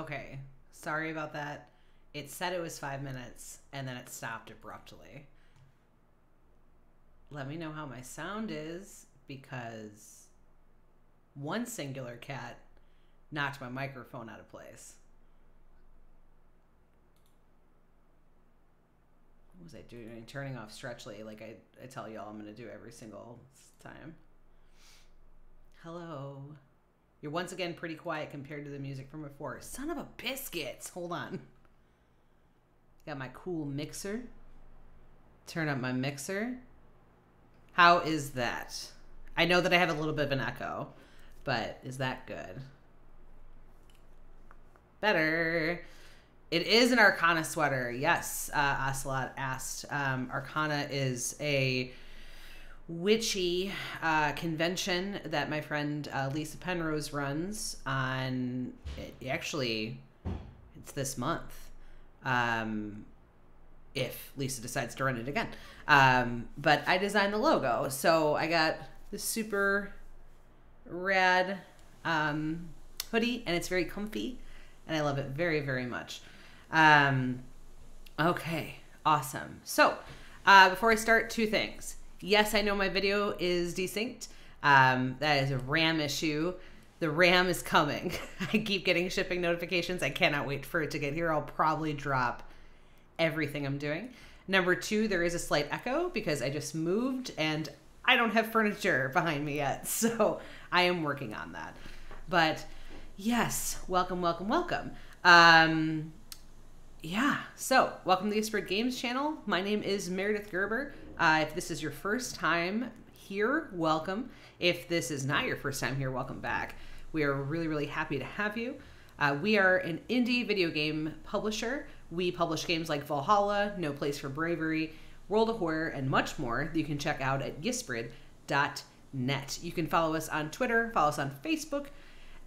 Okay, sorry about that. It said it was five minutes and then it stopped abruptly. Let me know how my sound is because one singular cat knocked my microphone out of place. What was I doing? Turning off Stretchly like I, I tell y'all I'm going to do every single time. Hello. You're once again pretty quiet compared to the music from before. Son of a biscuits. Hold on. Got my cool mixer. turn up my mixer. How is that? I know that I have a little bit of an echo, but is that good? Better. It is an Arcana sweater. Yes, uh, Ocelot asked. Um, Arcana is a witchy uh, convention that my friend uh, Lisa Penrose runs on. It, actually, it's this month. Um, if Lisa decides to run it again. Um, but I designed the logo, so I got this super rad um, hoodie, and it's very comfy, and I love it very, very much. Um, okay, awesome. So, uh, before I start, two things. Yes, I know my video is desynced. Um, that is a RAM issue. The RAM is coming. I keep getting shipping notifications. I cannot wait for it to get here. I'll probably drop everything I'm doing. Number two, there is a slight echo because I just moved and I don't have furniture behind me yet. So I am working on that. But yes, welcome, welcome, welcome. Um, yeah, so welcome to the Ysbryd Games channel. My name is Meredith Gerber. Uh, if this is your first time here, welcome. If this is not your first time here, welcome back. We are really, really happy to have you. Uh, we are an indie video game publisher. We publish games like Valhalla, No Place for Bravery, World of Horror, and much more that you can check out at ysbryd.net. You can follow us on Twitter, follow us on Facebook,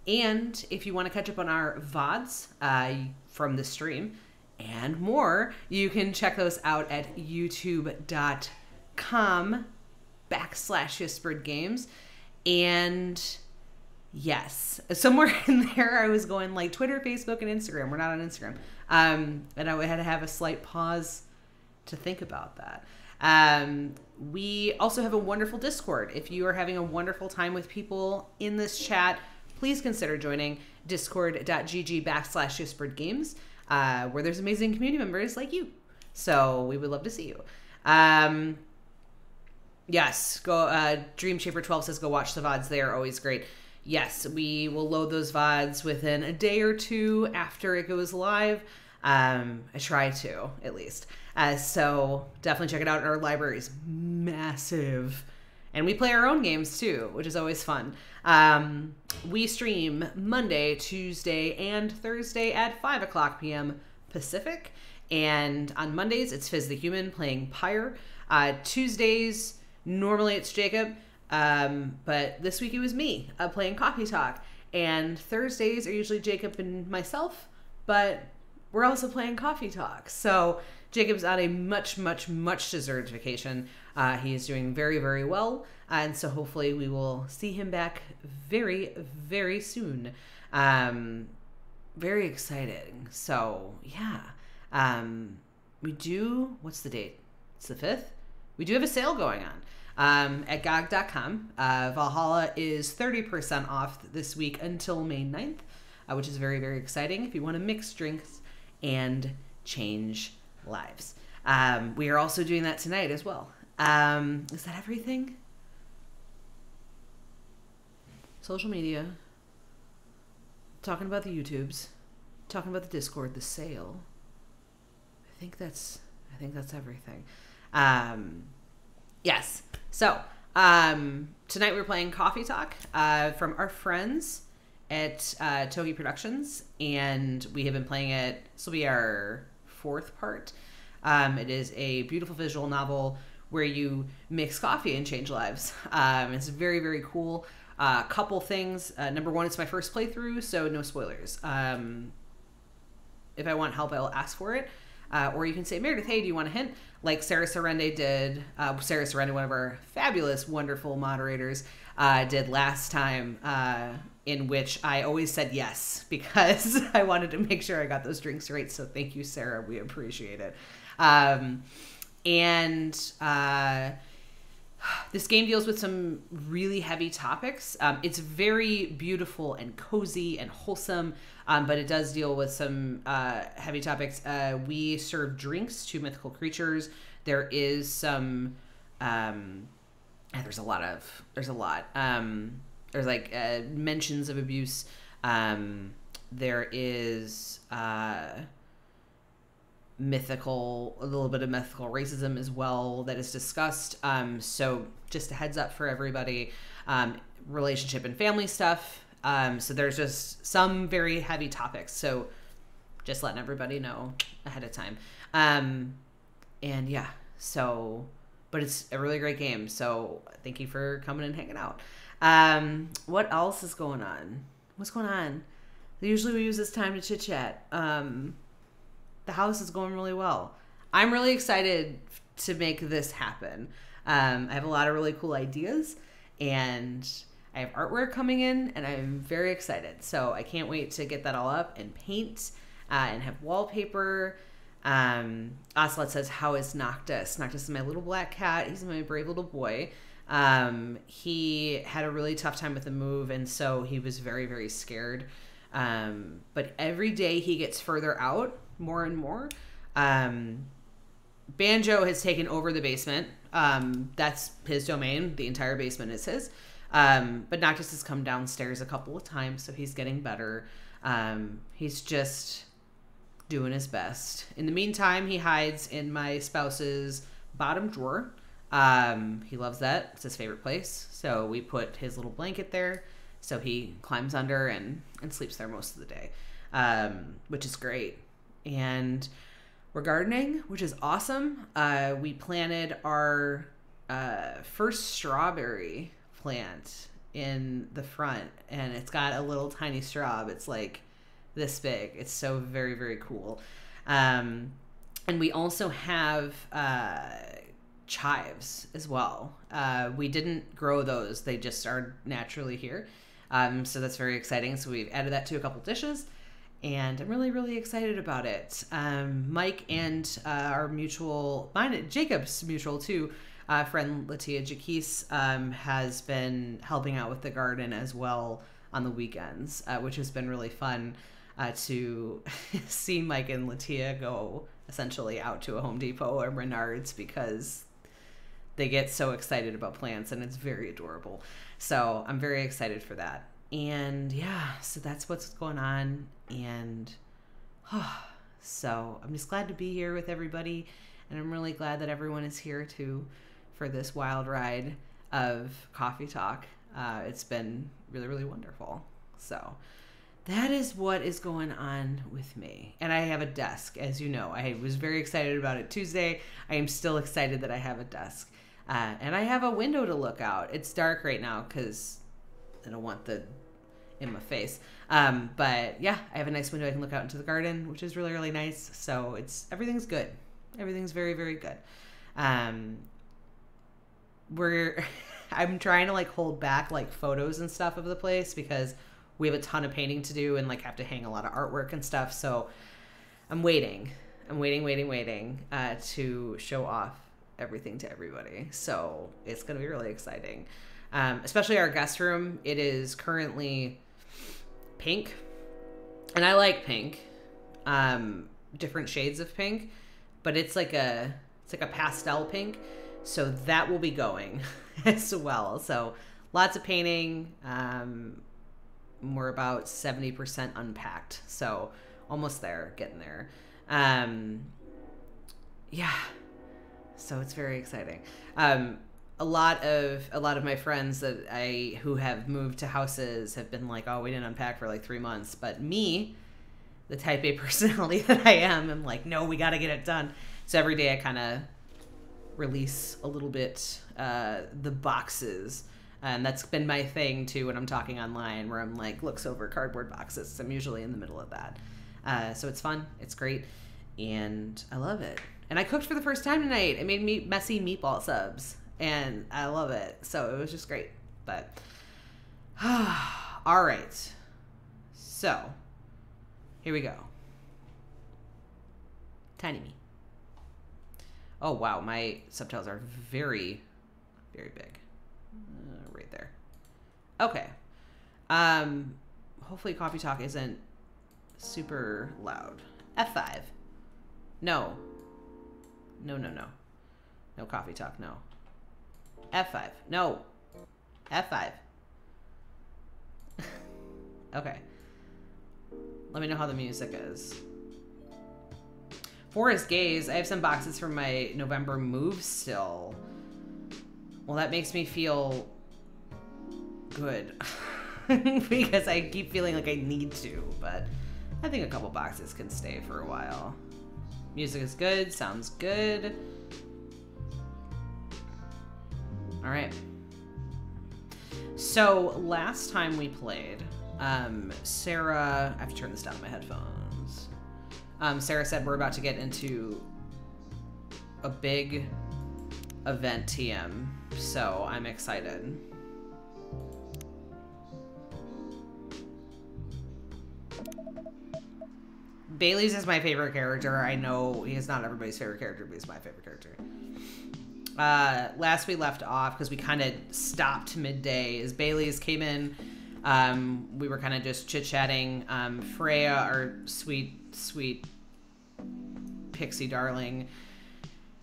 and if you want to catch up on our VODs uh, from the stream, and more, you can check those out at youtube.com backslash Ysbryd Games. And yes, somewhere in there I was going like Twitter, Facebook, and Instagram. We're not on Instagram. Um, and I had to have a slight pause to think about that. Um, we also have a wonderful Discord. If you are having a wonderful time with people in this chat, please consider joining discord.gg backslash Ysbryd Games uh, where there's amazing community members like you. So we would love to see you. Um, yes, go. Uh, Dream Shaper Twelve says go watch the vods. They are always great. Yes, we will load those vods within a day or two after it goes live. Um, I try to at least. Uh, so definitely check it out. Our library is massive and we play our own games too, which is always fun. Um, we stream Monday, Tuesday, and Thursday at 5 o'clock p.m. Pacific. And on Mondays, it's Fizz the Human playing Pyre. Uh, Tuesdays, normally it's Jacob, um, but this week it was me uh, playing Coffee Talk. And Thursdays are usually Jacob and myself, but we're also playing Coffee Talk. So Jacob's on a much, much, much deserved vacation. Uh, he is doing very, very well. And so hopefully we will see him back very, very soon. Um, very exciting. So, yeah. Um, we do, what's the date? It's the 5th? We do have a sale going on. Um, at GOG.com. Uh, Valhalla is 30% off this week until May 9th, uh, which is very, very exciting if you want to mix drinks and change lives. Um, we are also doing that tonight as well. Um, is that everything? Social media. Talking about the YouTubes. Talking about the Discord, the sale. I think that's I think that's everything. Um, yes. So um, tonight we're playing Coffee Talk uh, from our friends at uh, Toge Productions, and we have been playing it. This will be our fourth part. Um, it is a beautiful visual novel where you mix coffee and change lives. Um, it's very, very cool. A uh, couple things. Uh, number one, it's my first playthrough, so no spoilers. Um, if I want help, I'll ask for it. Uh, or you can say, Meredith, hey, do you want a hint? Like Sarah Sorende did, uh, Sarah Sorende, one of our fabulous, wonderful moderators, uh, did last time, uh, in which I always said yes because I wanted to make sure I got those drinks right. So thank you, Sarah. We appreciate it. Um, and uh, this game deals with some really heavy topics. Um, it's very beautiful and cozy and wholesome, um, but it does deal with some uh, heavy topics. Uh, we serve drinks to mythical creatures. There is some. Um, there's a lot of. There's a lot. Um, there's like uh, mentions of abuse. Um, there is. Uh, mythical, a little bit of mythical racism as well that is discussed. Um, so just a heads up for everybody. Um, relationship and family stuff. Um, so there's just some very heavy topics. So just letting everybody know ahead of time. Um, and yeah, so but it's a really great game. So thank you for coming and hanging out. Um, what else is going on? What's going on? Usually we use this time to chit chat. Um, the house is going really well. I'm really excited to make this happen. Um, I have a lot of really cool ideas and I have artwork coming in and I'm very excited. So I can't wait to get that all up and paint uh, and have wallpaper. Um, Ocelot says, How is Noctis? Noctis is my little black cat. He's my brave little boy. Um, he had a really tough time with the move, and so he was very, very scared. Um, but every day he gets further out more and more. Um, Banjo has taken over the basement. Um, that's his domain. The entire basement is his. Um, but Noctis has come downstairs a couple of times, so he's getting better. Um, he's just doing his best. In the meantime, he hides in my spouse's bottom drawer. Um, he loves that. It's his favorite place. So we put his little blanket there. So he climbs under and, and sleeps there most of the day, um, which is great. And we're gardening, which is awesome. Uh, we planted our uh, first strawberry plant in the front, and it's got a little tiny straw. It's like this big. It's so very, very cool. Um, and we also have uh, chives as well. Uh, we didn't grow those, they just are naturally here. Um, so that's very exciting. So we've added that to a couple dishes. And I'm really, really excited about it. Um, Mike and uh, our mutual, mine, Jacob's mutual too, uh, friend Latia Jaquise um, has been helping out with the garden as well on the weekends, uh, which has been really fun uh, to see Mike and Latia go essentially out to a Home Depot or Menards because they get so excited about plants and it's very adorable. So I'm very excited for that. And yeah, so that's what's going on. And oh, so I'm just glad to be here with everybody. And I'm really glad that everyone is here too for this wild ride of Coffee Talk. Uh, it's been really, really wonderful. So, that is what is going on with me. And I have a desk, as you know. I was very excited about it Tuesday. I am still excited that I have a desk. Uh, and I have a window to look out. It's dark right now because I don't want the in my face. Um, but yeah, I have a nice window I can look out into the garden, which is really, really nice. So it's everything's good. Everything's very, very good. Um, we're I'm trying to like hold back like photos and stuff of the place because we have a ton of painting to do and like have to hang a lot of artwork and stuff. So I'm waiting. I'm waiting, waiting, waiting uh, to show off everything to everybody. So it's going to be really exciting. Um, especially our guest room. It is currently pink, and I like pink, um, different shades of pink, but it's like a it's like a pastel pink. So that will be going as well. So lots of painting. Um, we're about 70% unpacked. So almost there, getting there. Um, yeah. So it's very exciting. Um, a lot of a lot of my friends that I who have moved to houses have been like, "Oh, we didn't unpack for like 3 months." But me, the type A personality that I am, I'm like, "No, we got to get it done." So every day I kind of release a little bit uh, the boxes and that's been my thing too when I'm talking online, where I'm like looks over cardboard boxes. I'm usually in the middle of that. Uh, so it's fun. It's great, and I love it. And I cooked for the first time tonight. I made me messy meatball subs, and I love it. So it was just great. But all right, so here we go. Tiny me. Oh wow, my subtitles are very, very big. Okay. Um, hopefully Coffee Talk isn't super loud. F5. No. No, no, no. No Coffee Talk, no. F5. No. F5. okay. Let me know how the music is. Forest Gaze. I have some boxes from my November move still. Well, that makes me feel good. because I keep feeling like I need to, but I think a couple boxes can stay for a while. Music is good, sounds good. All right. So last time we played, um, Sarah, I have to turn this down to my headphones. Um, Sarah said we're about to get into a big event TM, so I'm excited. Baileys is my favorite character. I know he's not everybody's favorite character, but he's my favorite character. Uh, last we left off because we kind of stopped midday. Is Baileys came in. Um, we were kind of just chit chatting. Um, Freya, our sweet, sweet pixie darling,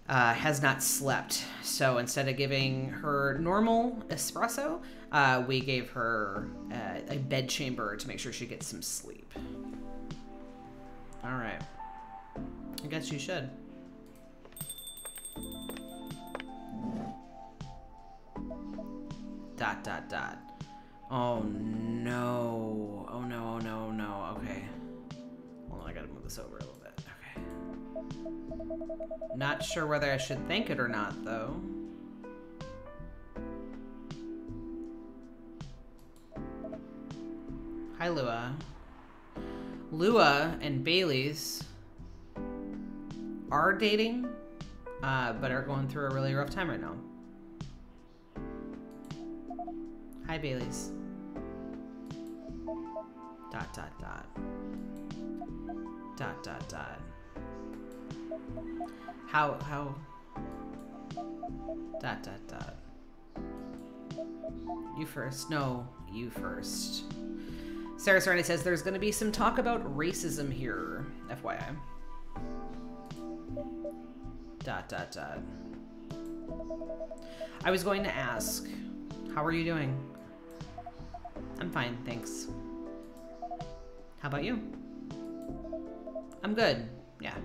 uh, has not slept. So instead of giving her normal espresso, uh, we gave her uh, a bed chamber to make sure she gets some sleep. All right. I guess you should. Dot, dot, dot. Oh, no. Oh, no, oh, no, oh, no. Okay. Hold on, I gotta move this over a little bit. Okay. Not sure whether I should thank it or not, though. Hi, Lua. Lua and Baileys are dating, uh, but are going through a really rough time right now. Hi, Baileys. Dot, dot, dot. Dot, dot, dot. How, how? Dot, dot, dot. You first. No, you first. Sarah Sarani says there's going to be some talk about racism here, FYI. Dot, dot, dot. I was going to ask, how are you doing? I'm fine, thanks. How about you? I'm good, yeah.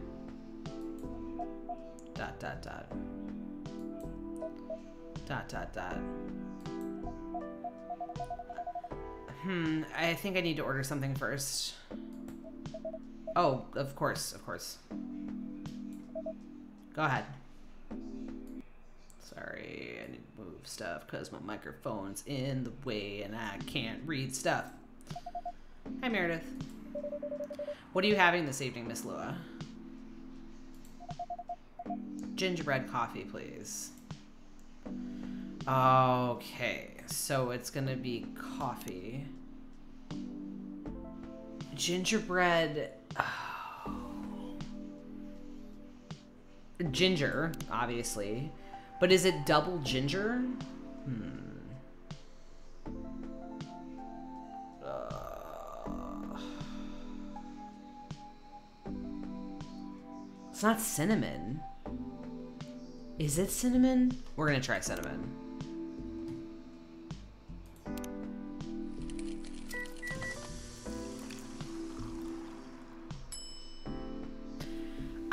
Dot, dot, dot. Dot, dot, dot. Hmm, I think I need to order something first. Oh, of course, of course. Go ahead. Sorry, I need to move stuff because my microphone's in the way and I can't read stuff. Hi, Meredith. What are you having this evening, Miss Lua? Gingerbread coffee, please. Okay, so it's gonna be coffee. Gingerbread. Oh. Ginger, obviously. But is it double ginger? Hmm. Uh. It's not cinnamon. Is it cinnamon? We're gonna try cinnamon.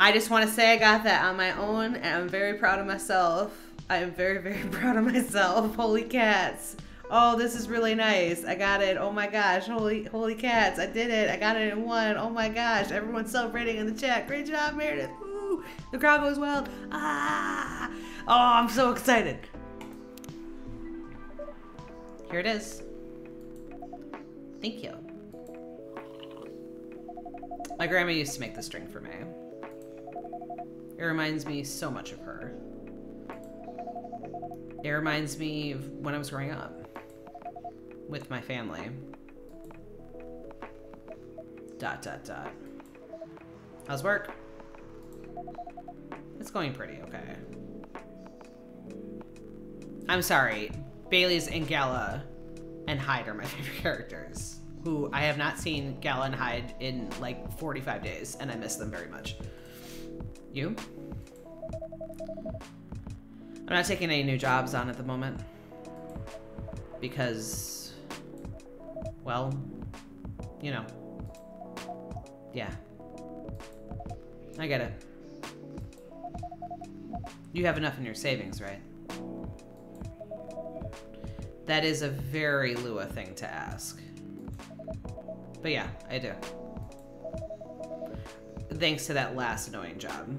I just want to say I got that on my own and I'm very proud of myself. I am very, very proud of myself. Holy cats. Oh, this is really nice. I got it. Oh my gosh. Holy holy cats. I did it. I got it in one. Oh my gosh. Everyone's celebrating in the chat. Great job, Meredith. Woo. The crowd goes wild. Ah. Oh, I'm so excited. Here it is. Thank you. My grandma used to make this drink for me. It reminds me so much of her. It reminds me of when I was growing up with my family. Dot, dot, dot. How's work? It's going pretty okay. I'm sorry. Baileys and Gala and Hyde are my favorite characters. Who I have not seen Gala and Hyde in like 45 days, and I miss them very much. You? I'm not taking any new jobs on at the moment. Because, well, you know. Yeah. I get it. You have enough in your savings, right? That is a very Lua thing to ask. But yeah, I do. Thanks to that last annoying job.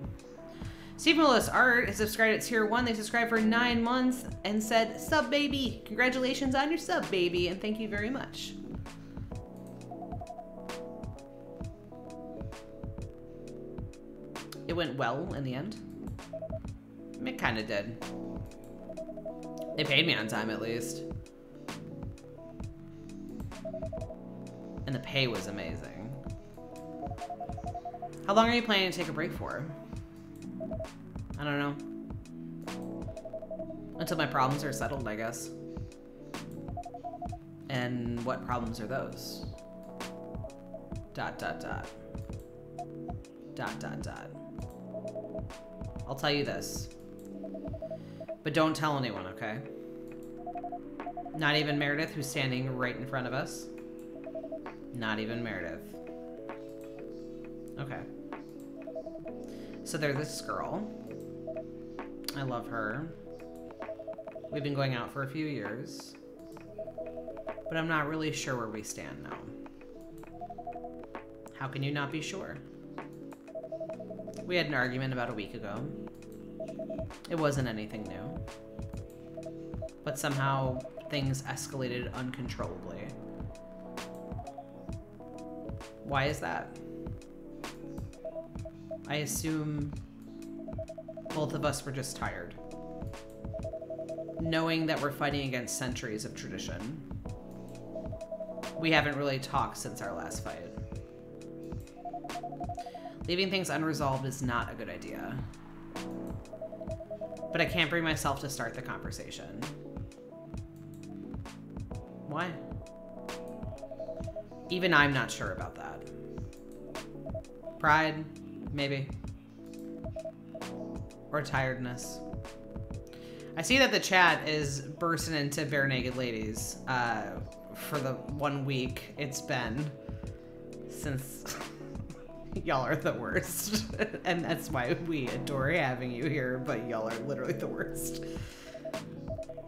Steve Willis Art has subscribed at tier one. They subscribed for nine months and said, Sub baby. Congratulations on your sub baby, and thank you very much. It went well in the end. It kind of did. They paid me on time at least. And the pay was amazing. How long are you planning to take a break for? I don't know. Until my problems are settled, I guess. And what problems are those? Dot, dot, dot. Dot, dot, dot. I'll tell you this. But don't tell anyone, okay? Not even Meredith, who's standing right in front of us. Not even Meredith. Okay. So there's this girl. I love her. We've been going out for a few years. But I'm not really sure where we stand now. How can you not be sure? We had an argument about a week ago. It wasn't anything new. But somehow things escalated uncontrollably. Why is that? I assume both of us were just tired. Knowing that we're fighting against centuries of tradition. We haven't really talked since our last fight. Leaving things unresolved is not a good idea. But I can't bring myself to start the conversation. Why? Even I'm not sure about that. Pride, maybe. Or tiredness. I see that the chat is bursting into Barenaked Ladies uh, for the one week it's been since y'all are the worst. and that's why we adore having you here, but y'all are literally the worst.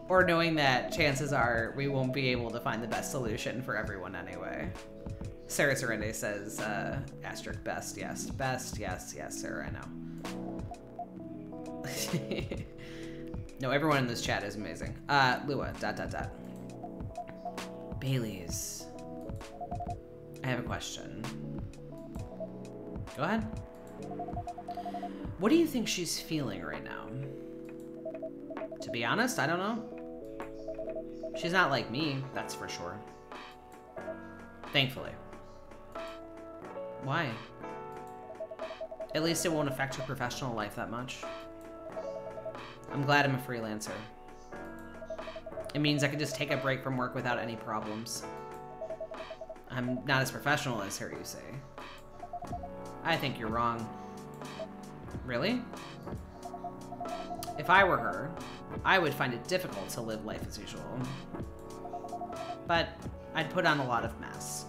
Or knowing that chances are we won't be able to find the best solution for everyone anyway. Sarah Serende says, uh, asterisk best, yes. Best, yes, yes, Sarah, I know. no, everyone in this chat is amazing. Uh, Lua, dot, dot, dot. Baileys. I have a question. Go ahead. What do you think she's feeling right now? To be honest, I don't know. She's not like me, that's for sure. Thankfully. Why? At least it won't affect her professional life that much. I'm glad I'm a freelancer. It means I can just take a break from work without any problems. I'm not as professional as her, you say. I think you're wrong. Really? If I were her, I would find it difficult to live life as usual. But I'd put on a lot of masks.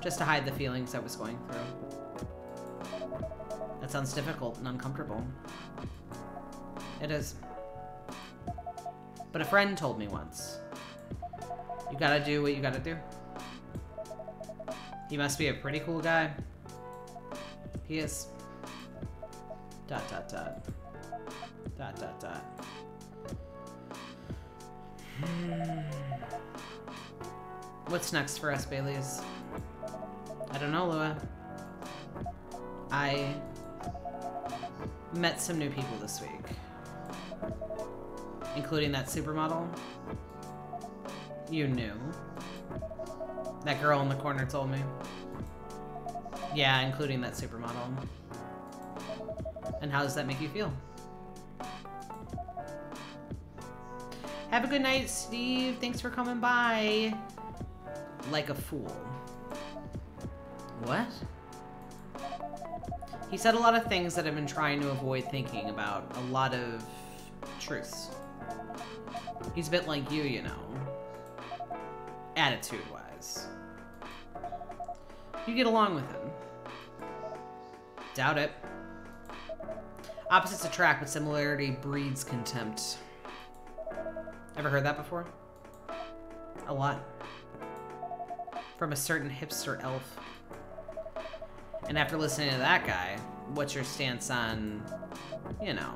Just to hide the feelings I was going through. That sounds difficult and uncomfortable. It is. But a friend told me once. You gotta do what you gotta do. He must be a pretty cool guy. He is. Dot, dot, dot. Dot, dot, dot. Hmm. What's next for us, Baileys? I don't know, Lua. I met some new people this week. Including that supermodel. You knew. That girl in the corner told me. Yeah, including that supermodel. And how does that make you feel? Have a good night, Steve. Thanks for coming by. Like a fool. What? He said a lot of things that I've been trying to avoid thinking about. A lot of truths. He's a bit like you, you know. Attitude-wise. You get along with him. Doubt it. Opposites attract, but similarity breeds contempt. Ever heard that before? A lot. From a certain hipster elf. And after listening to that guy, what's your stance on, you know,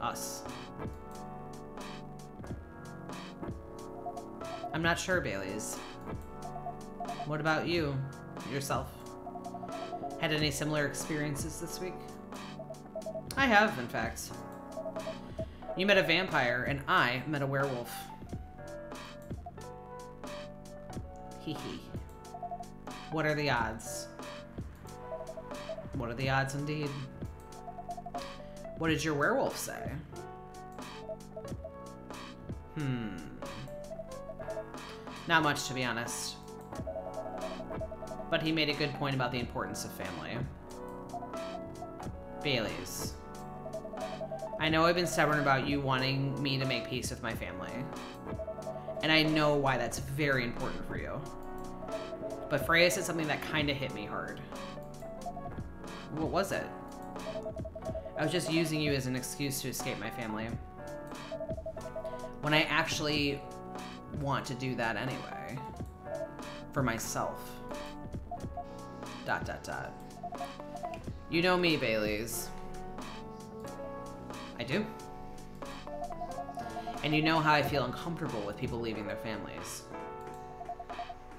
us? I'm not sure, Baileys. What about you, yourself? Had any similar experiences this week? I have, in fact. You met a vampire, and I met a werewolf. Hee hee. What are the odds? What are the odds indeed? What did your werewolf say? Hmm. Not much, to be honest. But he made a good point about the importance of family. Baileys. I know I've been stubborn about you wanting me to make peace with my family. And I know why that's very important for you. But Freya said something that kind of hit me hard. What was it? I was just using you as an excuse to escape my family. When I actually want to do that anyway. For myself. Dot, dot, dot. You know me, Baileys. I do. And you know how I feel uncomfortable with people leaving their families.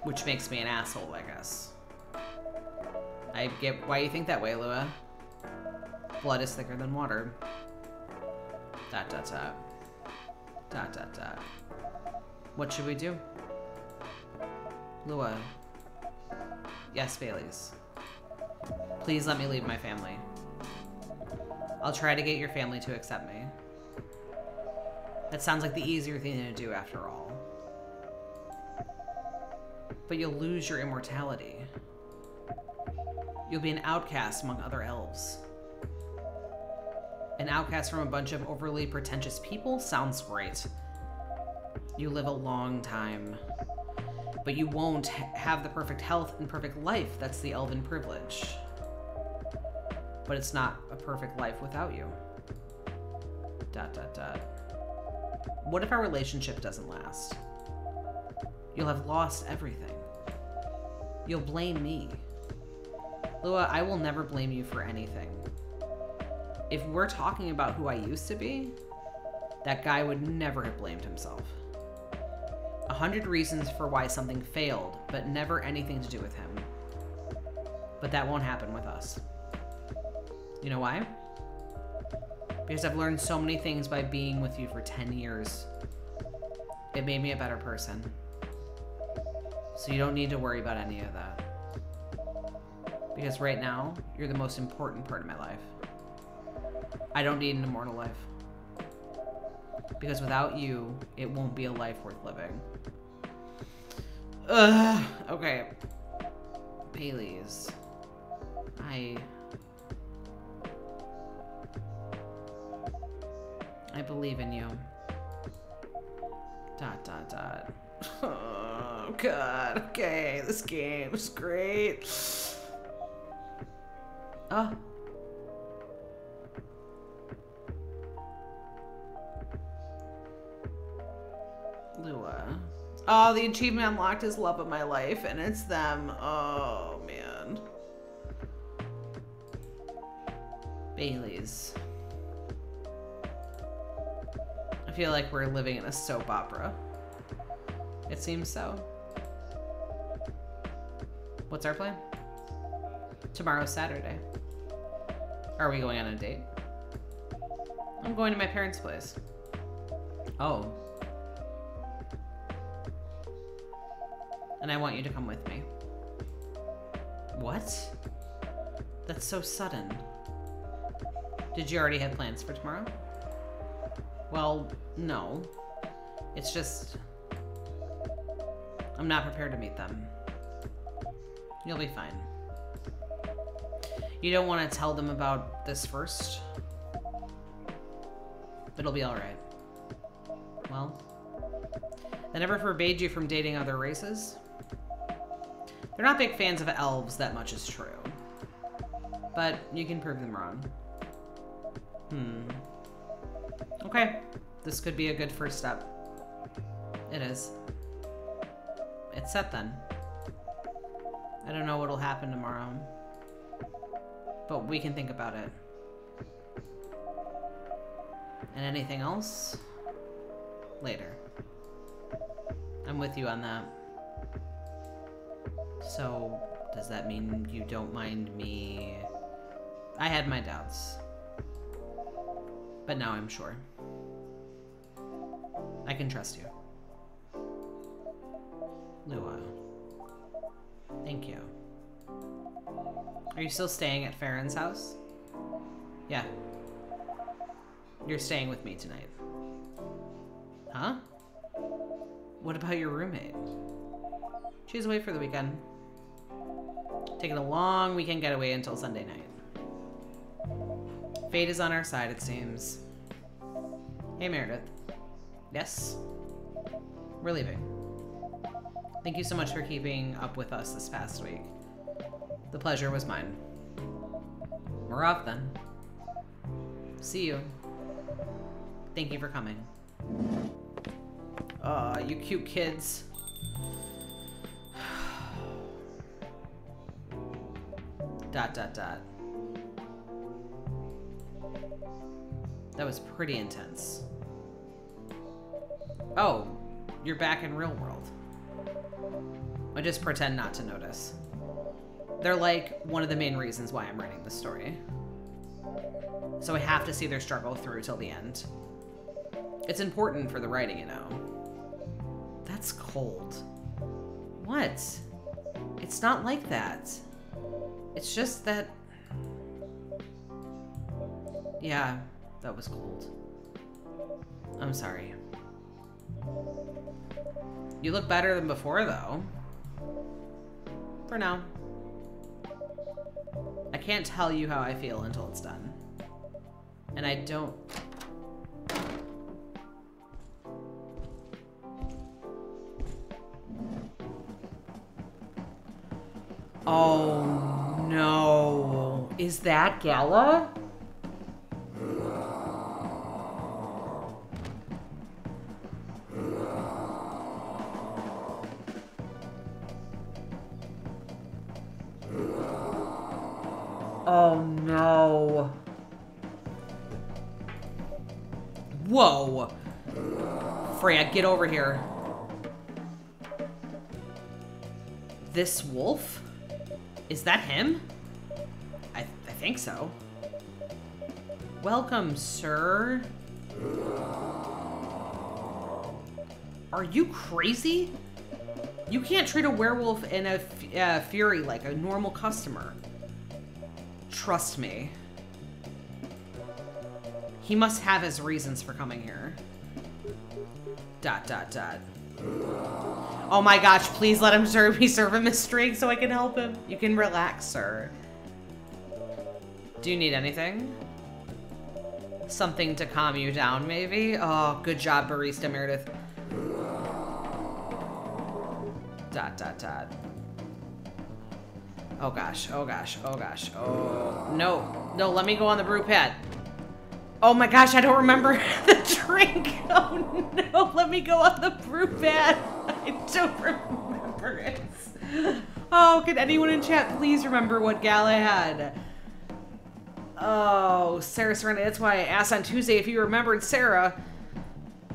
Which makes me an asshole, I guess. I get why you think that way, Lua. Blood is thicker than water. Dot, dot, dot. Dot, dot, dot. What should we do? Lua. Yes, Baileys. Please let me leave my family. I'll try to get your family to accept me. That sounds like the easier thing to do after all. But you'll lose your immortality. You'll be an outcast among other elves. An outcast from a bunch of overly pretentious people sounds great. You live a long time. But you won't ha have the perfect health and perfect life. That's the elven privilege but it's not a perfect life without you. Dot, dot, dot. What if our relationship doesn't last? You'll have lost everything. You'll blame me. Lua, I will never blame you for anything. If we're talking about who I used to be, that guy would never have blamed himself. A hundred reasons for why something failed, but never anything to do with him. But that won't happen with us. You know why? Because I've learned so many things by being with you for 10 years. It made me a better person. So you don't need to worry about any of that. Because right now, you're the most important part of my life. I don't need an immortal life. Because without you, it won't be a life worth living. Ugh. Okay. Baileys. I... I believe in you. Dot, dot, dot. Oh, God. Okay, this game is great. Oh. Lua. Oh, the achievement unlocked is love of my life, and it's them. Oh, man. Baileys feel like we're living in a soap opera. It seems so. What's our plan? Tomorrow's Saturday. Are we going on a date? I'm going to my parents' place. Oh. And I want you to come with me. What? That's so sudden. Did you already have plans for tomorrow? Well, no. It's just... I'm not prepared to meet them. You'll be fine. You don't want to tell them about this first? It'll be alright. Well, they never forbade you from dating other races? They're not big fans of elves, that much is true. But you can prove them wrong. Hmm. Okay. This could be a good first step. It is. It's set then. I don't know what'll happen tomorrow. But we can think about it. And anything else? Later. I'm with you on that. So, does that mean you don't mind me? I had my doubts. But now I'm sure. I can trust you. Lua. Thank you. Are you still staying at Farron's house? Yeah. You're staying with me tonight. Huh? What about your roommate? She's away for the weekend. Taking a long weekend getaway until Sunday night. Fate is on our side, it seems. Hey, Meredith. Yes? We're leaving. Thank you so much for keeping up with us this past week. The pleasure was mine. We're off then. See you. Thank you for coming. Aw, you cute kids. dot dot dot. That was pretty intense. Oh, you're back in real world. I just pretend not to notice. They're like one of the main reasons why I'm writing this story. So I have to see their struggle through till the end. It's important for the writing, you know. That's cold. What? It's not like that. It's just that... Yeah, that was cold. I'm sorry. You look better than before, though. For now. I can't tell you how I feel until it's done. And I don't... Oh, no. Is that Gala? Oh no. Whoa. Freya, get over here. This wolf? Is that him? I, I think so. Welcome, sir. Are you crazy? You can't treat a werewolf and a uh, fury like a normal customer. Trust me. He must have his reasons for coming here. Dot, dot, dot. Oh my gosh, please let him serve me serve him a drink so I can help him. You can relax, sir. Do you need anything? Something to calm you down, maybe? Oh, good job, Barista Meredith. Dot, dot, dot. Oh gosh, oh gosh, oh gosh, oh. No, no, let me go on the brew pad. Oh my gosh, I don't remember the drink. Oh no, let me go on the brew pad. I don't remember it. Oh, can anyone in chat please remember what Gala had? Oh, Sarah Serena, that's why I asked on Tuesday if you remembered Sarah.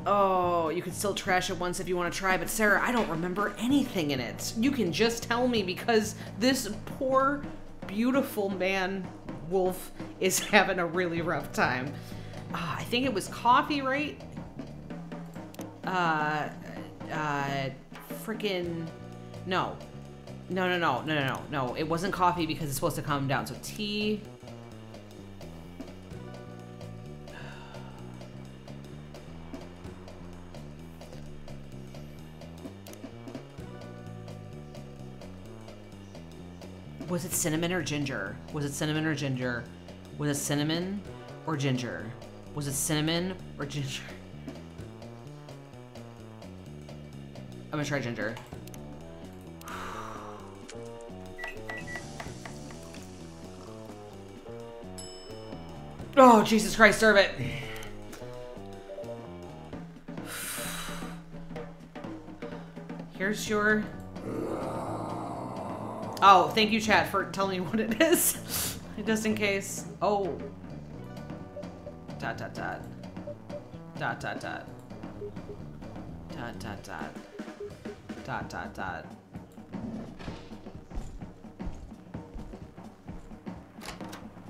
Oh, you can still trash it once if you want to try, but Sarah, I don't remember anything in it. You can just tell me because this poor, beautiful man, Wolf, is having a really rough time. Uh, I think it was coffee, right? Uh, uh, freaking, no. No, no, no, no, no, no. It wasn't coffee because it's supposed to calm down. So tea, Was it cinnamon or ginger? Was it cinnamon or ginger? Was it cinnamon or ginger? Was it cinnamon or ginger? I'm gonna try ginger. Oh, Jesus Christ, serve it. Here's your... Oh, thank you, chat, for telling me what it is. Just in case. Oh. Dot, dot, dot. Dot, dot, dot. Dot, dot, dot. Dot, dot, dot.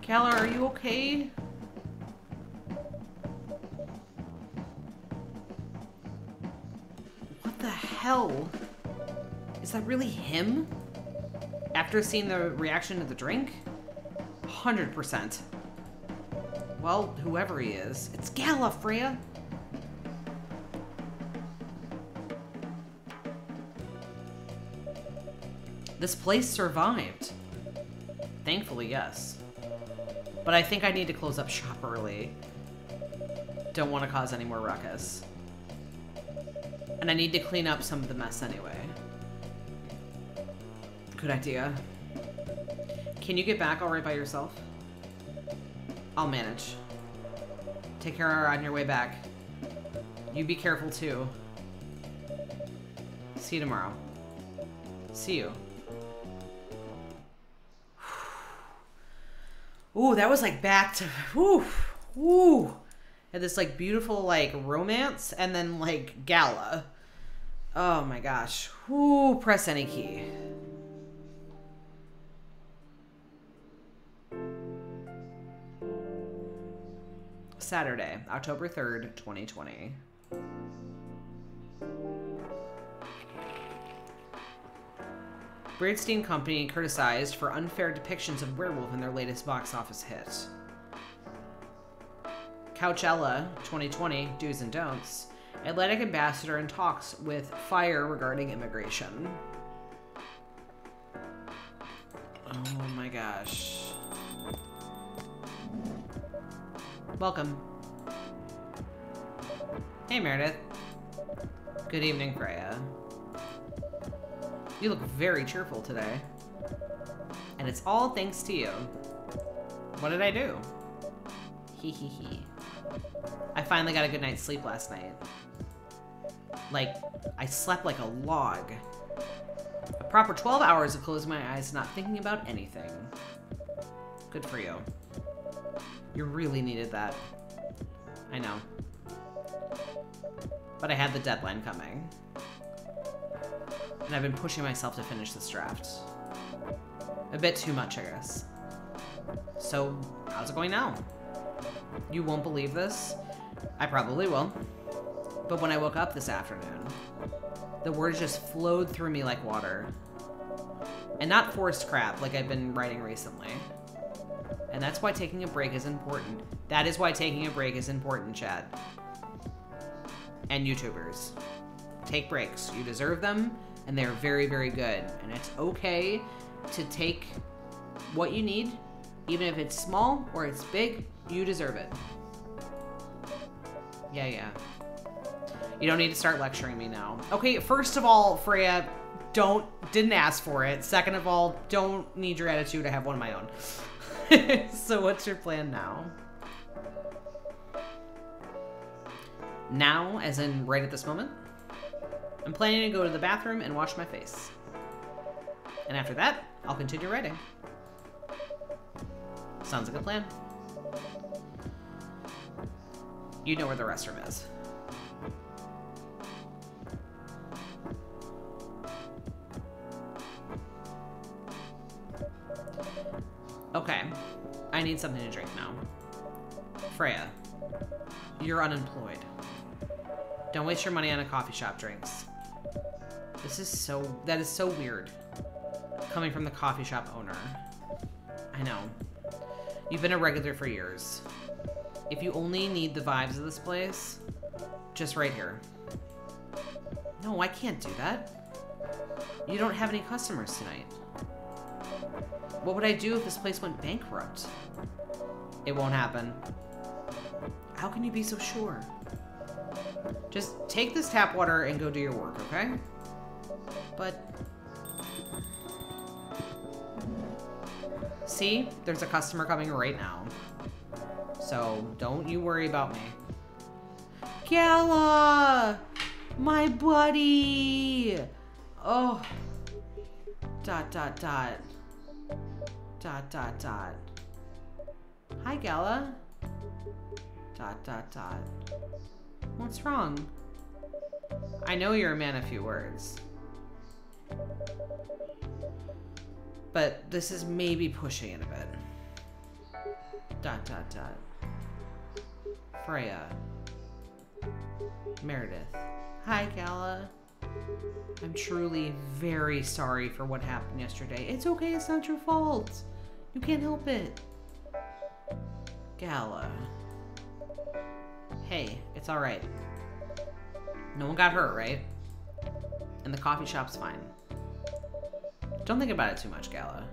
Gala, are you okay? What the hell? Is that really him? After seeing the reaction to the drink? 100%. Well, whoever he is. It's Gala, Freya! This place survived. Thankfully, yes. But I think I need to close up shop early. Don't want to cause any more ruckus. And I need to clean up some of the mess anyway. Good idea. Can you get back all right by yourself? I'll manage. Take care on your way back. You be careful too. See you tomorrow. See you. Ooh, that was like back to ooh, ooh. Had this like beautiful like romance and then like gala. Oh my gosh. Ooh, press any key. Saturday, October 3rd, 2020. Braidstein Company criticized for unfair depictions of werewolf in their latest box office hit. Coachella 2020 Do's and Don'ts. Atlantic ambassador in talks with Fire regarding immigration. Oh my gosh. Welcome. Hey, Meredith. Good evening, Freya. You look very cheerful today. And it's all thanks to you. What did I do? Hee hee hee. I finally got a good night's sleep last night. Like, I slept like a log. A proper 12 hours of closing my eyes, not thinking about anything. Good for you. You really needed that. I know. But I had the deadline coming. And I've been pushing myself to finish this draft. A bit too much, I guess. So, how's it going now? You won't believe this. I probably will. But when I woke up this afternoon, the words just flowed through me like water. And not forced crap like I've been writing recently. And that's why taking a break is important. That is why taking a break is important, Chad. And YouTubers. Take breaks. You deserve them, and they're very, very good. And it's okay to take what you need, even if it's small or it's big, you deserve it. Yeah, yeah. You don't need to start lecturing me now. Okay, first of all, Freya, don't didn't ask for it. Second of all, don't need your attitude. I have one of my own. so what's your plan now? Now, as in right at this moment, I'm planning to go to the bathroom and wash my face. And after that, I'll continue writing. Sounds like a plan. You know where the restroom is. Okay. I need something to drink now. Freya, you're unemployed. Don't waste your money on a coffee shop drinks. This is so... That is so weird. Coming from the coffee shop owner. I know. You've been a regular for years. If you only need the vibes of this place, just right here. No, I can't do that. You don't have any customers tonight. What would I do if this place went bankrupt? It won't happen. How can you be so sure? Just take this tap water and go do your work, okay? But... See? There's a customer coming right now. So don't you worry about me. Gala! My buddy! Oh. Dot, dot, dot. Dot, dot, dot. Hi, Gala. Dot, dot, dot. What's wrong? I know you're a man of few words. But this is maybe pushing it a bit. Dot, dot, dot. Freya. Meredith. Hi, Gala. I'm truly very sorry for what happened yesterday. It's okay, it's not your fault. You can't help it. Gala. Hey, it's alright. No one got hurt, right? And the coffee shop's fine. Don't think about it too much, Gala.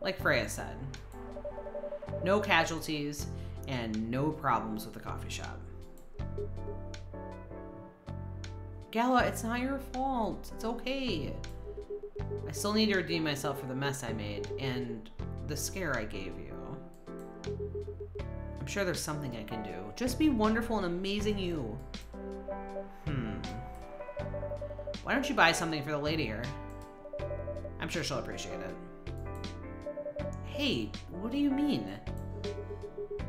Like Freya said, no casualties and no problems with the coffee shop. Gala, it's not your fault. It's okay. I still need to redeem myself for the mess I made and the scare I gave you. I'm sure there's something I can do. Just be wonderful and amazing you. Hmm. Why don't you buy something for the lady here? I'm sure she'll appreciate it. Hey, what do you mean? Do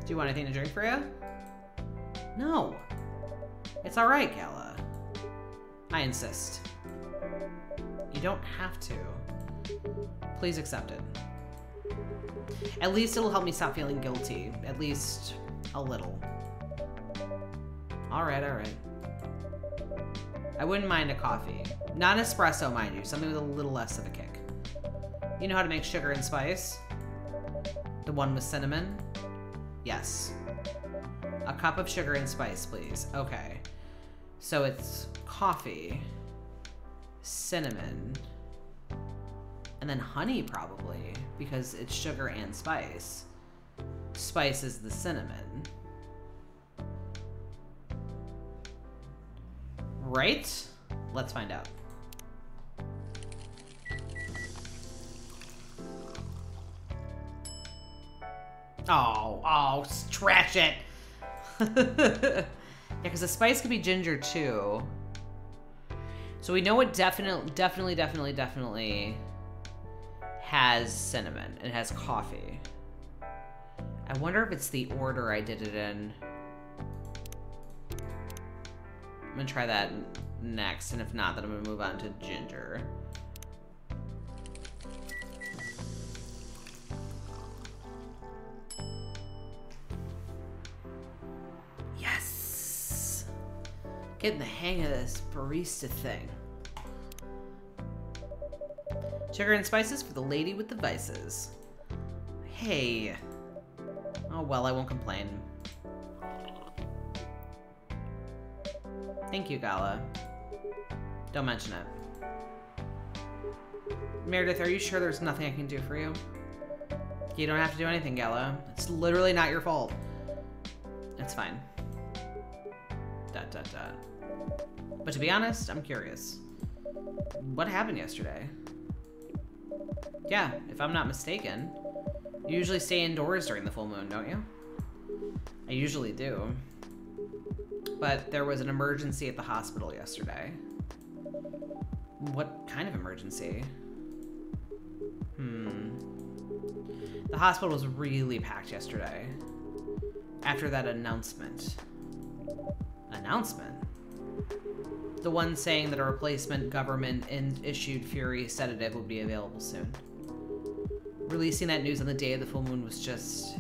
you want anything to drink for you? No. It's alright, Gala. I insist. You don't have to. Please accept it. At least it'll help me stop feeling guilty. At least a little. Alright, alright. I wouldn't mind a coffee. Not espresso, mind you. Something with a little less of a kick. You know how to make sugar and spice? The one with cinnamon? Yes. A cup of sugar and spice, please. Okay. So it's coffee, cinnamon, and then honey probably, because it's sugar and spice. Spice is the cinnamon. Right? Let's find out. Oh, oh, trash it. yeah, because the spice could be ginger too. So we know it definitely, definitely, definitely, definitely has cinnamon. It has coffee. I wonder if it's the order I did it in. I'm gonna try that next, and if not, then I'm gonna move on to ginger. Getting the hang of this barista thing. Sugar and spices for the lady with the vices. Hey. Oh well, I won't complain. Thank you, Gala. Don't mention it. Meredith, are you sure there's nothing I can do for you? You don't have to do anything, Gala. It's literally not your fault. It's fine. Dot, dot, dot. But to be honest, I'm curious. What happened yesterday? Yeah, if I'm not mistaken. You usually stay indoors during the full moon, don't you? I usually do. But there was an emergency at the hospital yesterday. What kind of emergency? Hmm. The hospital was really packed yesterday. After that announcement. Announcement? The one saying that a replacement government issued Fury sedative would be available soon. Releasing that news on the day of the full moon was just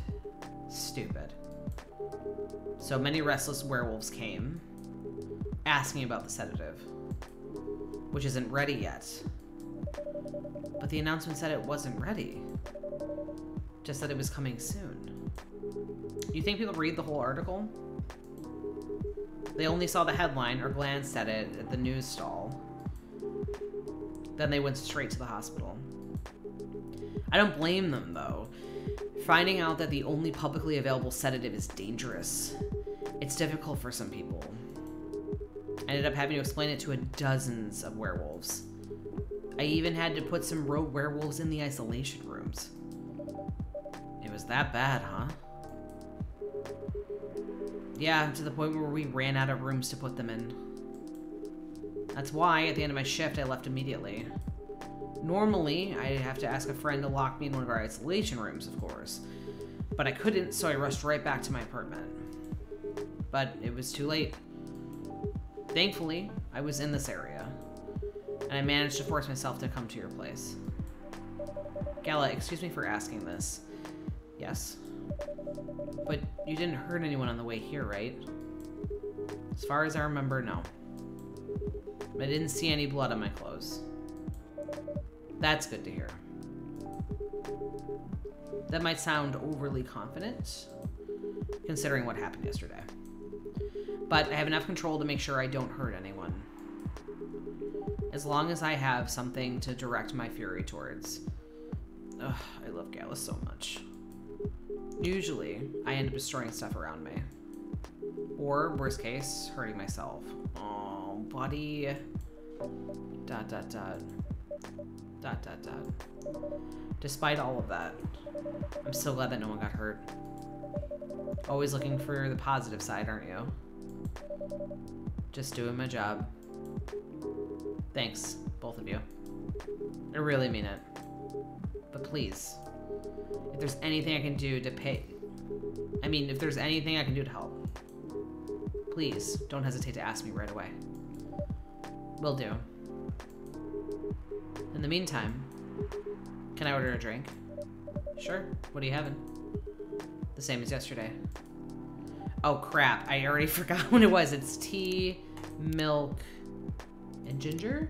stupid. So many restless werewolves came, asking about the sedative, which isn't ready yet. But the announcement said it wasn't ready, just that it was coming soon. You think people read the whole article? They only saw the headline or glanced at it at the news stall. Then they went straight to the hospital. I don't blame them, though. Finding out that the only publicly available sedative is dangerous. It's difficult for some people. I ended up having to explain it to a dozens of werewolves. I even had to put some rogue werewolves in the isolation rooms. It was that bad, huh? Yeah, to the point where we ran out of rooms to put them in. That's why, at the end of my shift, I left immediately. Normally, I'd have to ask a friend to lock me in one of our isolation rooms, of course. But I couldn't, so I rushed right back to my apartment. But it was too late. Thankfully, I was in this area. And I managed to force myself to come to your place. Gala, excuse me for asking this. Yes. But you didn't hurt anyone on the way here, right? As far as I remember, no. I didn't see any blood on my clothes. That's good to hear. That might sound overly confident, considering what happened yesterday. But I have enough control to make sure I don't hurt anyone. As long as I have something to direct my fury towards. Ugh, I love Gallus so much. Usually, I end up destroying stuff around me. Or, worst case, hurting myself. Oh, buddy. Dot, dot, dot. Dot, dot, dot. Despite all of that, I'm so glad that no one got hurt. Always looking for the positive side, aren't you? Just doing my job. Thanks, both of you. I really mean it. But please, if there's anything I can do to pay... I mean, if there's anything I can do to help, please don't hesitate to ask me right away. Will do. In the meantime, can I order a drink? Sure. What are you having? The same as yesterday. Oh crap, I already forgot what it was. It's tea, milk, and ginger?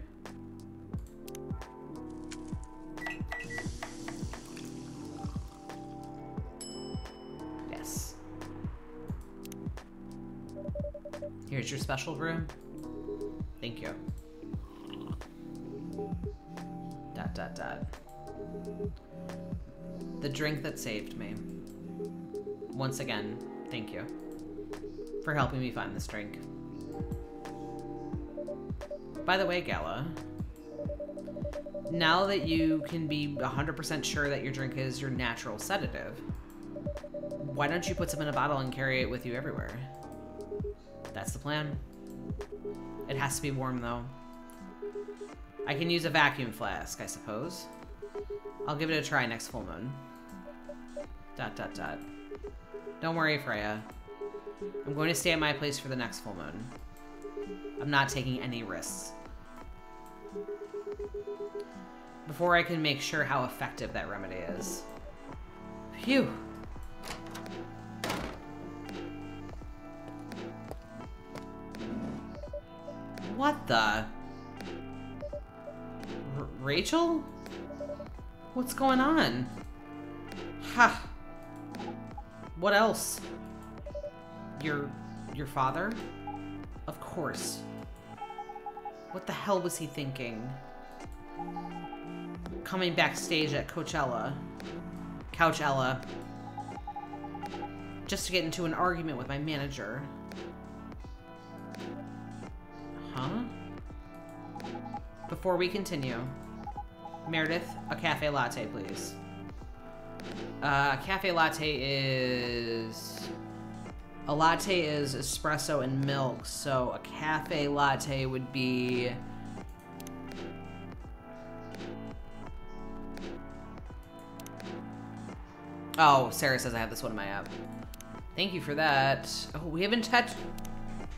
Here's your special room. Thank you. Dot dot dot. The drink that saved me. Once again, thank you for helping me find this drink. By the way, Gala, now that you can be 100% sure that your drink is your natural sedative, why don't you put some in a bottle and carry it with you everywhere? That's the plan. It has to be warm, though. I can use a vacuum flask, I suppose. I'll give it a try next full moon. Dot, dot, dot. Don't worry, Freya. I'm going to stay at my place for the next full moon. I'm not taking any risks. Before I can make sure how effective that remedy is. Phew. What the? R Rachel? What's going on? Ha. What else? Your... your father? Of course. What the hell was he thinking? Coming backstage at Coachella. Couchella. Just to get into an argument with my manager. Huh? Before we continue, Meredith, a cafe latte, please. Uh, cafe latte is... A latte is espresso and milk, so a cafe latte would be... Oh, Sarah says I have this one in my app. Thank you for that. Oh, we haven't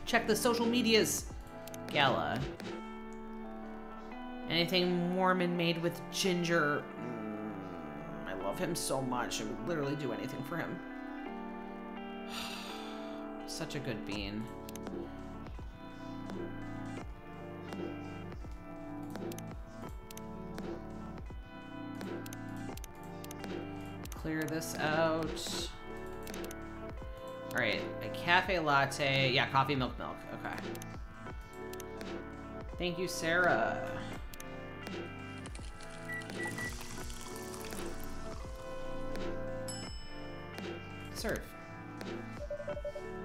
checked the social medias. Gala. Anything Mormon made with ginger. Mm, I love him so much. I would literally do anything for him. Such a good bean. Clear this out. Alright, a cafe latte. Yeah, coffee, milk, milk. Okay. Thank you, Sarah. Serve.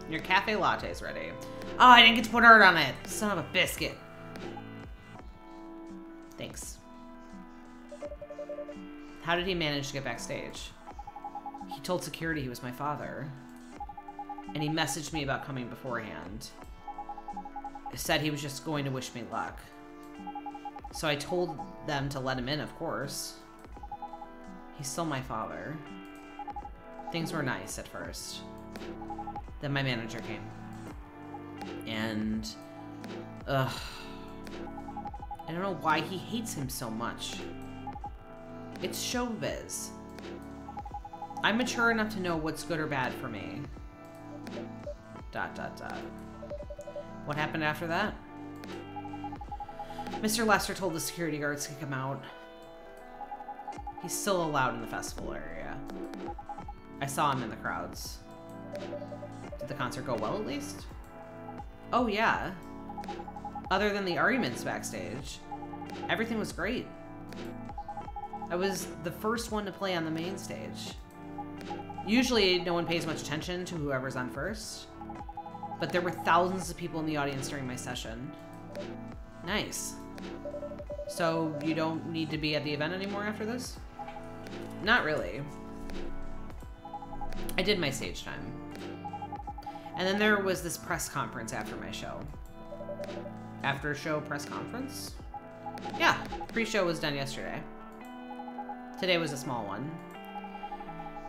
Your cafe latte is ready. Oh, I didn't get to put art on it. Son of a biscuit. Thanks. How did he manage to get backstage? He told security he was my father. and he messaged me about coming beforehand. Said he was just going to wish me luck. So I told them to let him in, of course. He's still my father. Things were nice at first. Then my manager came. And, ugh. I don't know why he hates him so much. It's showbiz. I'm mature enough to know what's good or bad for me. Dot, dot, dot. What happened after that? Mr. Lester told the security guards to kick him out. He's still allowed in the festival area. I saw him in the crowds. Did the concert go well, at least? Oh, yeah. Other than the arguments backstage, everything was great. I was the first one to play on the main stage. Usually, no one pays much attention to whoever's on first, but there were thousands of people in the audience during my session. Nice. So, you don't need to be at the event anymore after this? Not really. I did my stage time. And then there was this press conference after my show. After show press conference? Yeah, pre-show was done yesterday. Today was a small one.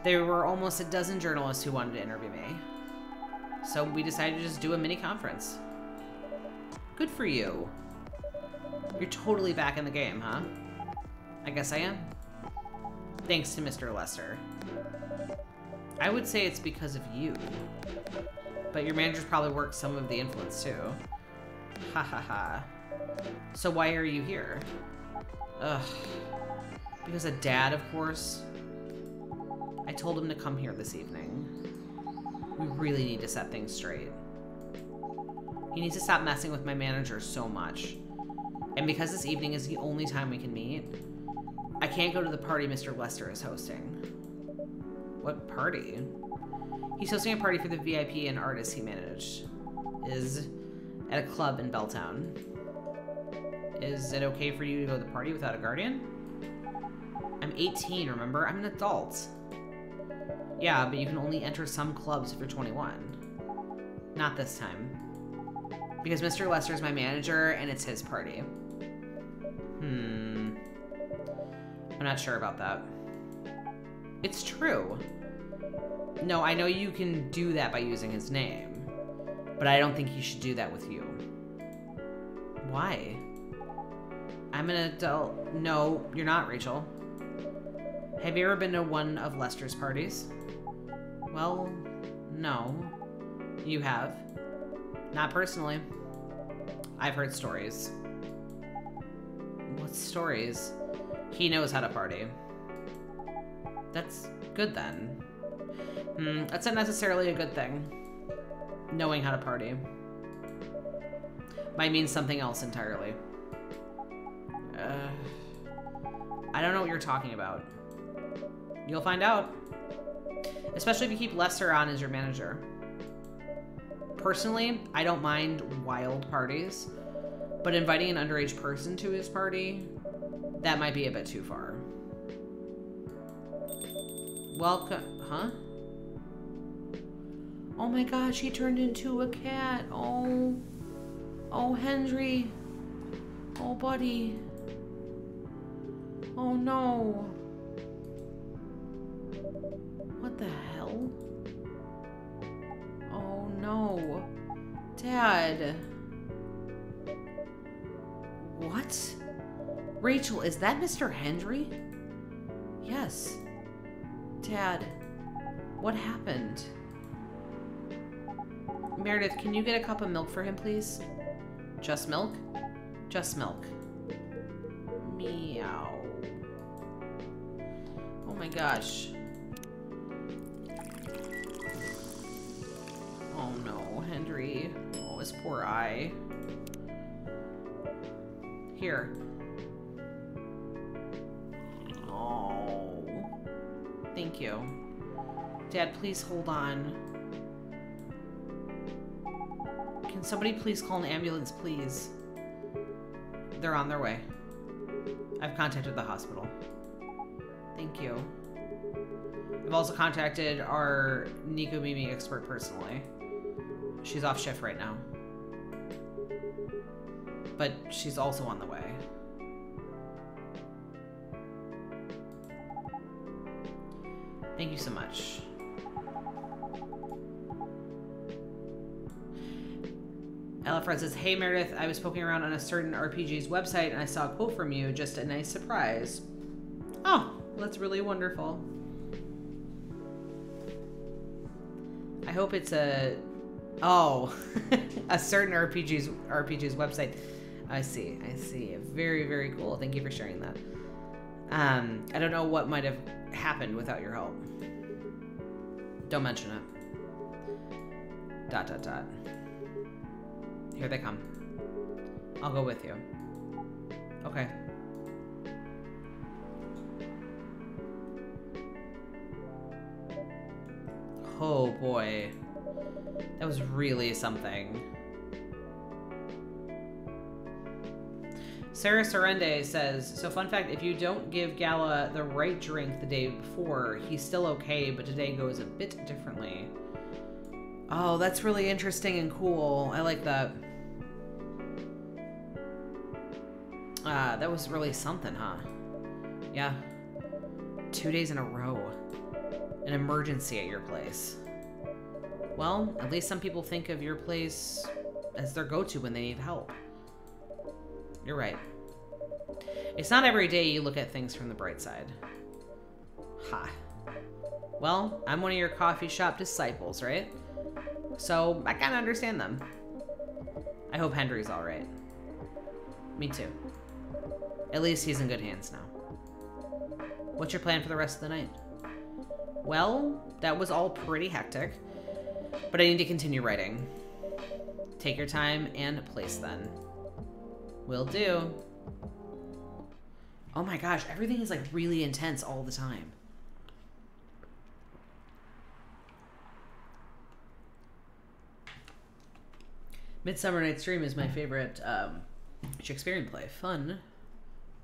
There were almost a dozen journalists who wanted to interview me. So we decided to just do a mini conference. Good for you. You're totally back in the game, huh? I guess I am. Thanks to Mr. Lester. I would say it's because of you. But your manager's probably worked some of the influence too. Ha ha ha. So why are you here? Ugh. Because of dad, of course. I told him to come here this evening. We really need to set things straight. He needs to stop messing with my manager so much. And because this evening is the only time we can meet, I can't go to the party Mr. Lester is hosting. What party? He's hosting a party for the VIP and artists he managed. Is at a club in Belltown. Is it okay for you to go to the party without a guardian? I'm 18, remember? I'm an adult. Yeah, but you can only enter some clubs if you're 21. Not this time. Because Mr. Lester is my manager and it's his party. Hmm. I'm not sure about that. It's true. No, I know you can do that by using his name. But I don't think you should do that with you. Why? I'm an adult. No, you're not, Rachel. Have you ever been to one of Lester's parties? Well, no. You have. Not personally. I've heard stories. What stories? He knows how to party. That's good then. Hmm, that's not necessarily a good thing. Knowing how to party. Might mean something else entirely. Uh, I don't know what you're talking about. You'll find out. Especially if you keep Lester on as your manager. Personally, I don't mind wild parties, but inviting an underage person to his party, that might be a bit too far. Welcome, huh? Oh my gosh, he turned into a cat. Oh, oh, Hendry. Oh, buddy. Oh no. What the hell? Oh no. Dad. What? Rachel, is that Mr. Hendry? Yes. Dad, what happened? Meredith, can you get a cup of milk for him, please? Just milk? Just milk. Meow. Oh my gosh. Oh no, Hendry. Oh, his poor eye. Here. Oh. Thank you. Dad, please hold on. Can somebody please call an ambulance, please? They're on their way. I've contacted the hospital. Thank you. I've also contacted our Nekomimi expert personally. She's off shift right now. But she's also on the way. Thank you so much. Ella Fred says, Hey Meredith, I was poking around on a certain RPG's website and I saw a quote from you. Just a nice surprise. Oh, that's really wonderful. I hope it's a oh a certain RPG's RPG's website. I see, I see. Very, very cool. Thank you for sharing that. Um, I don't know what might have happened without your help. Don't mention it. Dot dot dot. Here they come. I'll go with you. Okay. Oh boy. That was really something. Sarah Sorende says, so fun fact, if you don't give Gala the right drink the day before, he's still okay, but today goes a bit differently. Oh, that's really interesting and cool. I like that. Uh, that was really something, huh? Yeah. Two days in a row. An emergency at your place. Well, at least some people think of your place as their go-to when they need help. You're right. It's not every day you look at things from the bright side. Ha. Well, I'm one of your coffee shop disciples, right? So, I kinda understand them. I hope Hendry's alright. Me too. At least he's in good hands now. What's your plan for the rest of the night? Well, that was all pretty hectic, but I need to continue writing. Take your time and place then. Will do. Oh my gosh, everything is like really intense all the time. Midsummer Night's Dream is my favorite um, Shakespearean play. Fun.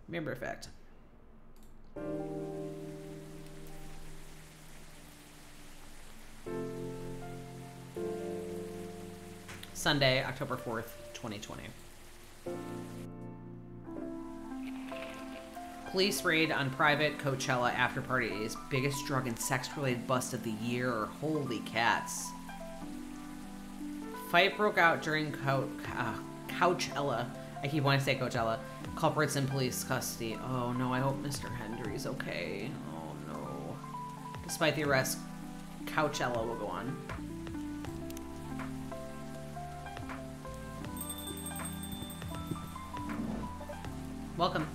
Remember fact. Sunday, October 4th, 2020. Police raid on private Coachella after party is biggest drug and sex related bust of the year. Holy cats. Fight broke out during Co- uh, Coachella. I keep wanting to say Coachella. Culprits in police custody. Oh no, I hope Mr. Hendry's okay. Oh no. Despite the arrest, Coachella will go on. Welcome.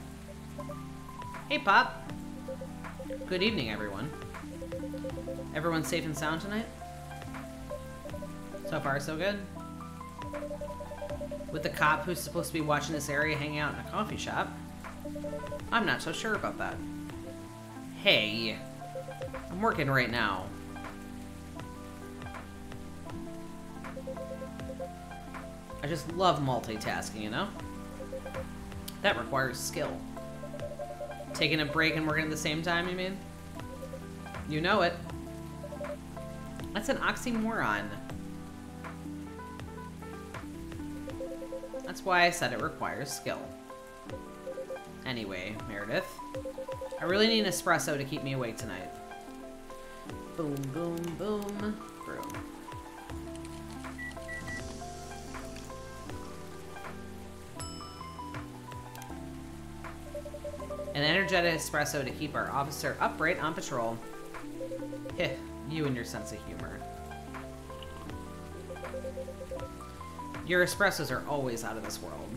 Hey, Pop. Good evening, everyone. Everyone safe and sound tonight? So far, so good. With the cop who's supposed to be watching this area hanging out in a coffee shop. I'm not so sure about that. Hey, I'm working right now. I just love multitasking, you know? That requires skill. Taking a break and working at the same time, you mean? You know it. That's an oxymoron. That's why I said it requires skill. Anyway, Meredith. I really need an espresso to keep me awake tonight. Boom, boom, boom. An energetic espresso to keep our officer upright on patrol. Heh, you and your sense of humor. Your espressos are always out of this world.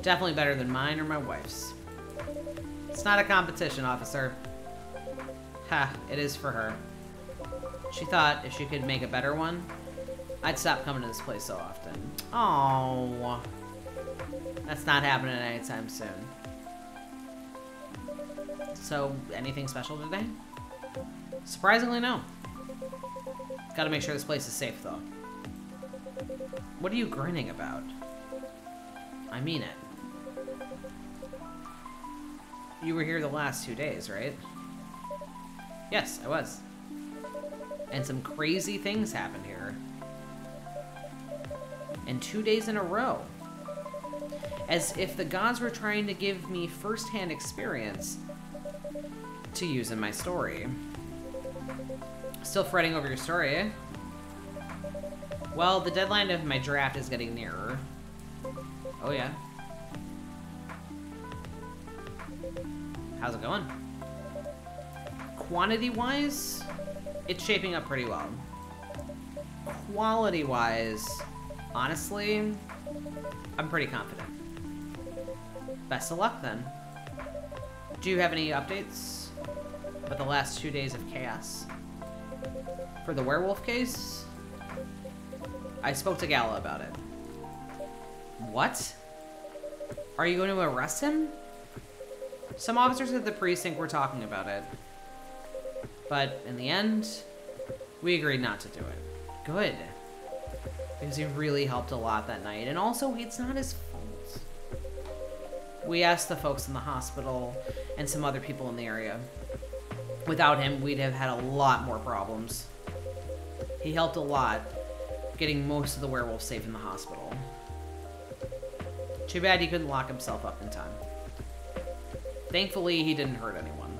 Definitely better than mine or my wife's. It's not a competition, officer. Ha, it is for her. She thought if she could make a better one, I'd stop coming to this place so often. Oh, That's not happening anytime soon. So, anything special today? Surprisingly, no. Gotta make sure this place is safe, though. What are you grinning about? I mean it. You were here the last two days, right? Yes, I was. And some crazy things happened here. And two days in a row. As if the gods were trying to give me first-hand experience to use in my story. Still fretting over your story? Well, the deadline of my draft is getting nearer. Oh, yeah. How's it going? Quantity-wise, it's shaping up pretty well. Quality-wise, honestly, I'm pretty confident. Best of luck, then. Do you have any updates about the last two days of chaos? For the werewolf case, I spoke to Gala about it. What? Are you going to arrest him? Some officers at the precinct were talking about it. But in the end, we agreed not to do it. Good. Because he really helped a lot that night. And also, it's not his fault. We asked the folks in the hospital and some other people in the area. Without him, we'd have had a lot more problems. He helped a lot getting most of the werewolves safe in the hospital. Too bad he couldn't lock himself up in time. Thankfully, he didn't hurt anyone.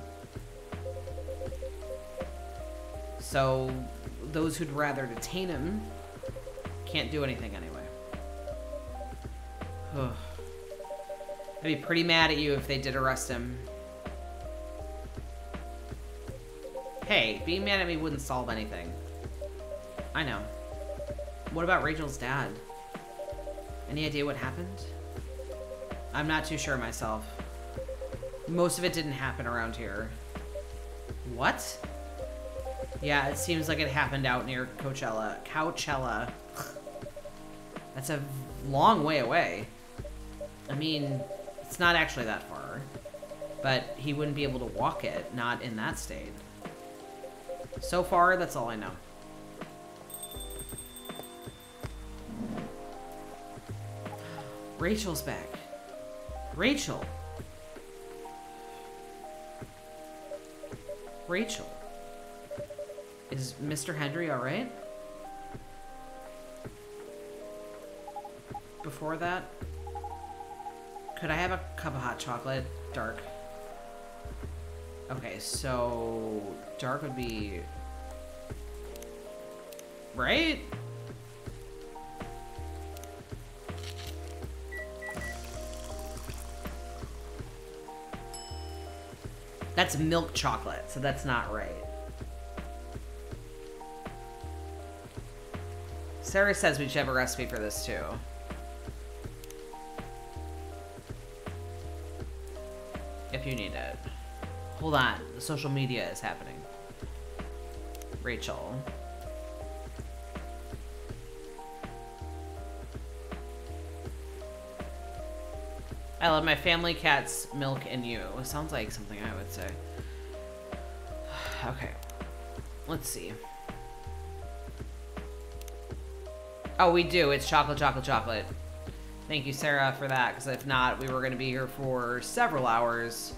So, those who'd rather detain him can't do anything anyway. I'd be pretty mad at you if they did arrest him. Hey, being mad at me wouldn't solve anything. I know. What about Rachel's dad? Any idea what happened? I'm not too sure myself. Most of it didn't happen around here. What? Yeah, it seems like it happened out near Coachella. Coachella. That's a long way away. I mean, it's not actually that far. But he wouldn't be able to walk it, not in that state. So far, that's all I know. Rachel's back. Rachel. Rachel. Is Mr. Hendry alright? Before that, could I have a cup of hot chocolate? Dark. Okay, so dark would be... Right? That's milk chocolate, so that's not right. Sarah says we should have a recipe for this too. If you need it. Hold on, the social media is happening. Rachel. I love my family, cats, milk, and you. It sounds like something I would say. Okay. Let's see. Oh, we do. It's chocolate, chocolate, chocolate. Thank you, Sarah, for that, because if not, we were going to be here for several hours.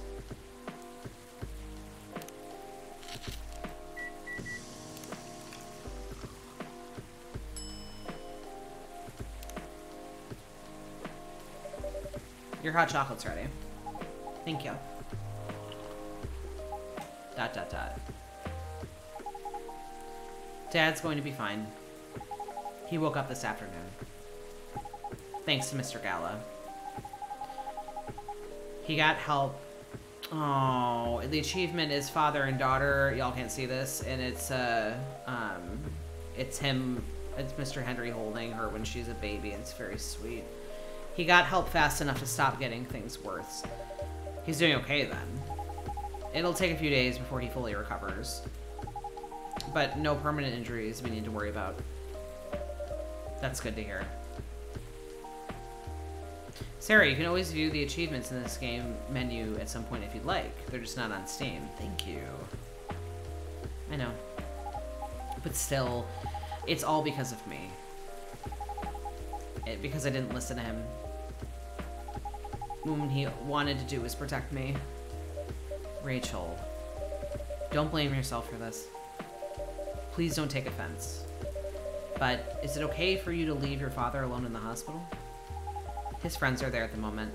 Your hot chocolate's ready. Thank you. Dot, dot, dot. Dad's going to be fine. He woke up this afternoon. Thanks to Mr. Gala. He got help. Oh, the achievement is father and daughter. Y'all can't see this, and it's uh, um, it's him. It's Mr. Hendry holding her when she's a baby. It's very sweet. He got help fast enough to stop getting things worse. He's doing okay then. It'll take a few days before he fully recovers. But no permanent injuries we need to worry about. That's good to hear. Sarah, you can always view the achievements in this game menu at some point if you'd like. They're just not on Steam. Thank you. I know. But still, it's all because of me. It, because I didn't listen to him when he wanted to do was protect me. Rachel. Don't blame yourself for this. Please don't take offense. But is it okay for you to leave your father alone in the hospital? His friends are there at the moment.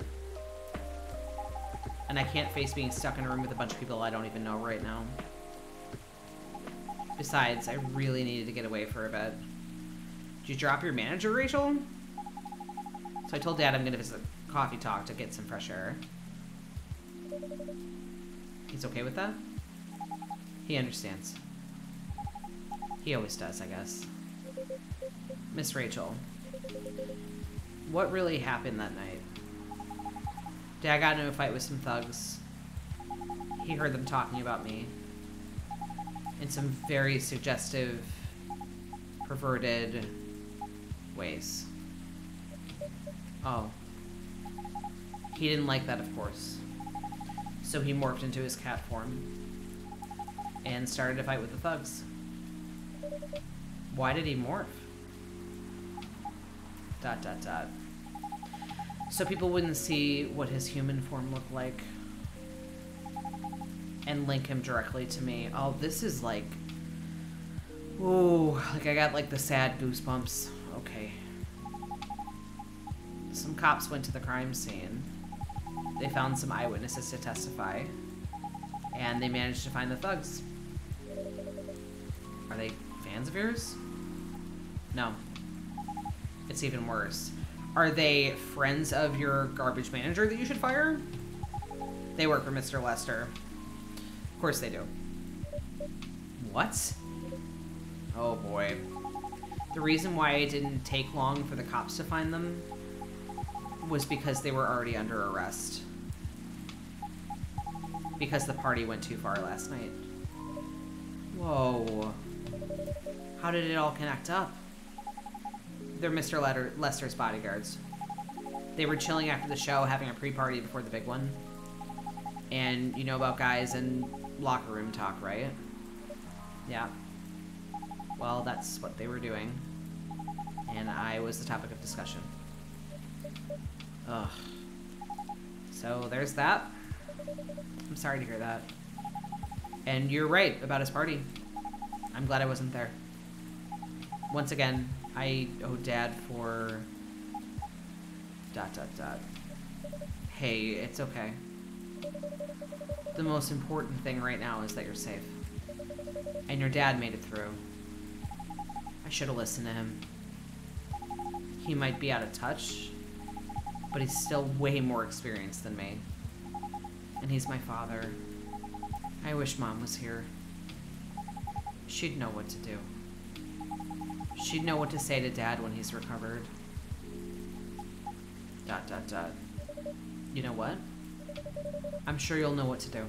And I can't face being stuck in a room with a bunch of people I don't even know right now. Besides, I really needed to get away for a bit. Did you drop your manager, Rachel? So I told Dad I'm going to visit Coffee Talk to get some fresh air. He's okay with that? He understands. He always does, I guess. Miss Rachel, what really happened that night? Dad got into a fight with some thugs. He heard them talking about me in some very suggestive, perverted ways. Oh. He didn't like that, of course. So he morphed into his cat form and started to fight with the thugs. Why did he morph? Dot, dot, dot. So people wouldn't see what his human form looked like and link him directly to me. Oh, this is like... Ooh, like I got like the sad goosebumps. Okay. Some cops went to the crime scene. They found some eyewitnesses to testify. And they managed to find the thugs. Are they fans of yours? No. It's even worse. Are they friends of your garbage manager that you should fire? They work for Mr. Lester. Of course they do. What? Oh boy. The reason why it didn't take long for the cops to find them was because they were already under arrest. Because the party went too far last night. Whoa. How did it all connect up? They're Mr. Letter Lester's bodyguards. They were chilling after the show, having a pre-party before the big one. And you know about guys and locker room talk, right? Yeah. Well, that's what they were doing. And I was the topic of discussion. Ugh. So there's that. I'm sorry to hear that. And you're right about his party. I'm glad I wasn't there. Once again, I owe Dad for... Dot, dot, dot. Hey, it's okay. The most important thing right now is that you're safe. And your dad made it through. I should have listened to him. He might be out of touch, but he's still way more experienced than me. And he's my father. I wish Mom was here. She'd know what to do. She'd know what to say to Dad when he's recovered. Dot, dot, dot. You know what? I'm sure you'll know what to do.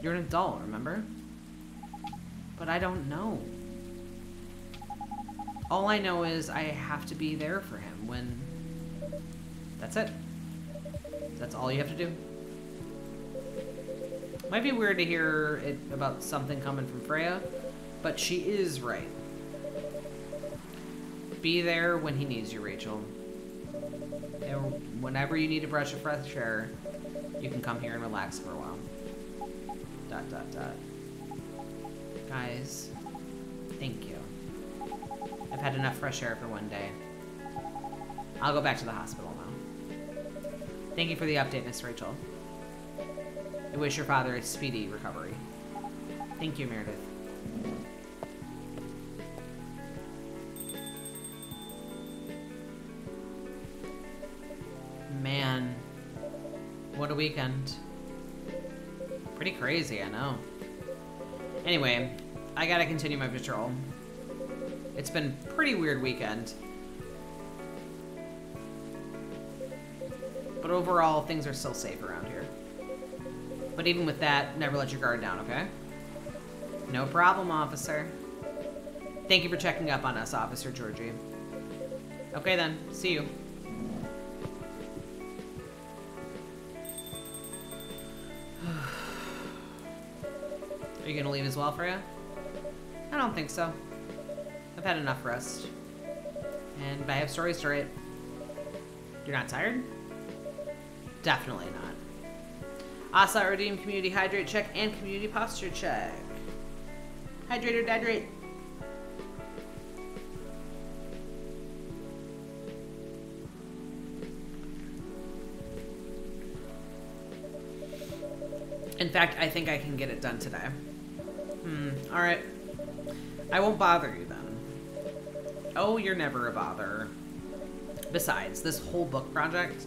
You're an adult, remember? But I don't know. All I know is I have to be there for him when... That's it. That's all you have to do. Might be weird to hear it about something coming from Freya, but she is right. Be there when he needs you, Rachel. And whenever you need a brush of fresh air, you can come here and relax for a while. Dot, dot, dot. Guys, thank you. I've had enough fresh air for one day. I'll go back to the hospital now. Thank you for the update, Miss Rachel. I wish your father a speedy recovery. Thank you, Meredith. Man, what a weekend. Pretty crazy, I know. Anyway, I gotta continue my patrol. It's been pretty weird weekend. But overall, things are still safe around here. But even with that, never let your guard down, okay? No problem, officer. Thank you for checking up on us, Officer Jorji. Okay then, see you. Are you gonna leave as well, Freya? I don't think so. I've had enough rest. And I have stories to write. You're not tired? Definitely not. Asa redeem community hydrate check and community posture check. Hydrate or dehydrate. In fact, I think I can get it done today. Hmm, alright. I won't bother you then. Oh, you're never a bother. Besides, this whole book project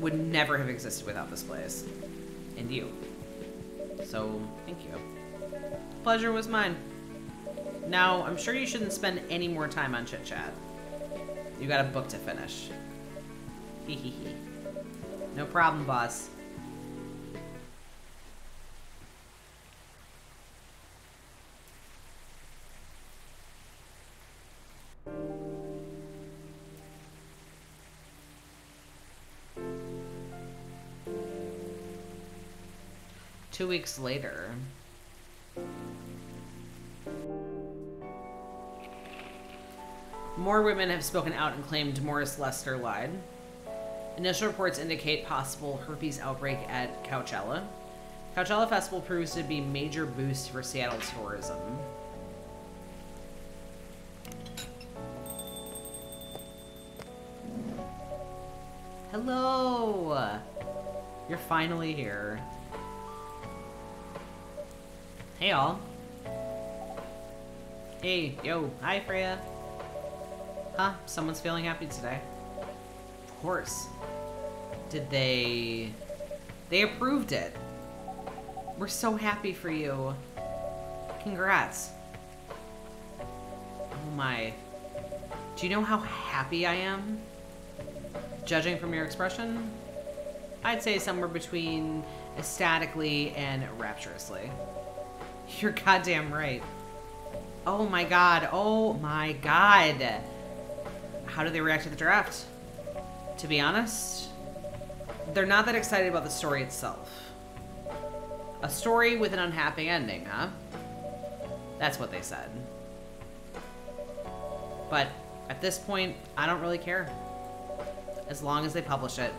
would never have existed without this place. And you. So, thank you. Pleasure was mine. Now, I'm sure you shouldn't spend any more time on chit chat. You got a book to finish. Hee hee hee. No problem, boss. Two weeks later. More women have spoken out and claimed Morris Lester lied. Initial reports indicate possible herpes outbreak at Coachella. Coachella Festival proves to be major boost for Seattle tourism. Hello! You're finally here. Hey, all. Hey, yo, hi, Freya. Huh? Someone's feeling happy today. Of course. Did they... They approved it. We're so happy for you. Congrats. Oh my. Do you know how happy I am? Judging from your expression, I'd say somewhere between ecstatically and rapturously. You're goddamn right. Oh my god. Oh my god. How do they react to the draft? To be honest, they're not that excited about the story itself. A story with an unhappy ending, huh? That's what they said. But at this point, I don't really care. As long as they publish it.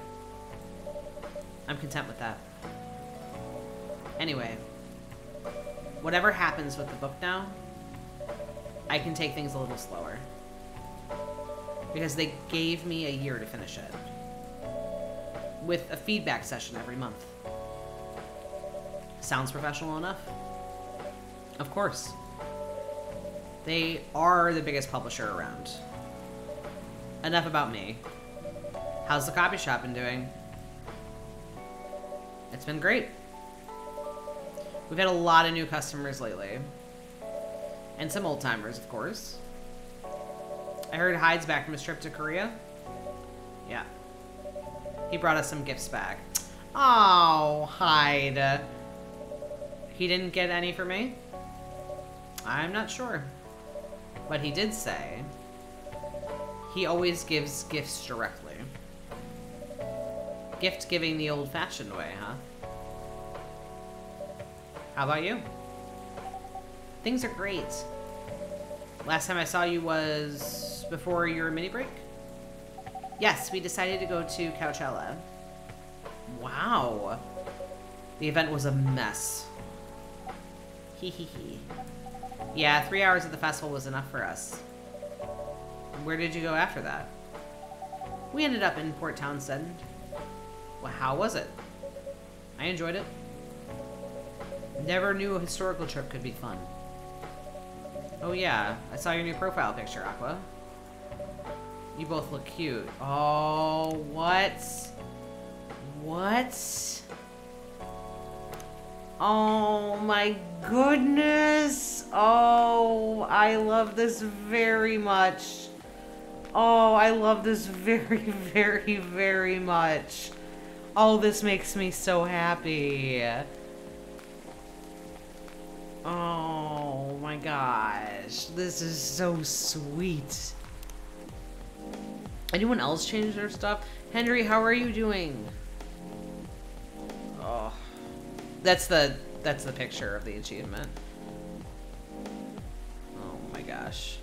I'm content with that. Anyway, whatever happens with the book now, I can take things a little slower. Because they gave me a year to finish it. With a feedback session every month. Sounds professional enough? Of course. They are the biggest publisher around. Enough about me. How's the copy shop been doing? It's been great. We've had a lot of new customers lately. And some old timers, of course. I heard Hyde's back from his trip to Korea. Yeah. He brought us some gifts back. Oh, Hyde. He didn't get any for me? I'm not sure. But he did say he always gives gifts directly. Gift giving the old fashioned way, huh? How about you? Things are great. Last time I saw you was before your mini break? Yes, we decided to go to Coachella. Wow. The event was a mess. Hee hee hee. Yeah, three hours at the festival was enough for us. Where did you go after that? We ended up in Port Townsend. Well, how was it? I enjoyed it. Never knew a historical trip could be fun. Oh yeah, I saw your new profile picture, Aqua. You both look cute. Oh, what? What? Oh my goodness. Oh, I love this very much. Oh, I love this very, very, very much. Oh, this makes me so happy. Oh my gosh. This is so sweet. Anyone else change their stuff? Hendry, how are you doing? Oh. That's the that's the picture of the achievement. Oh my gosh.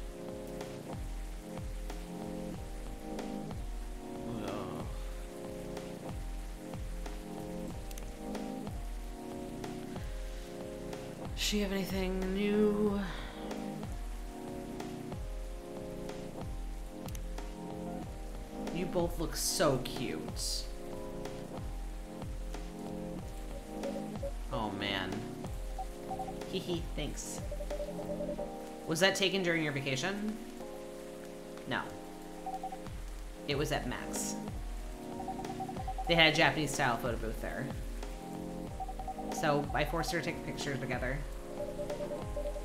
She have anything new? You both look so cute. Oh man. Hee, thanks. Was that taken during your vacation? No. It was at Max. They had a Japanese style photo booth there. So I forced her to take pictures together.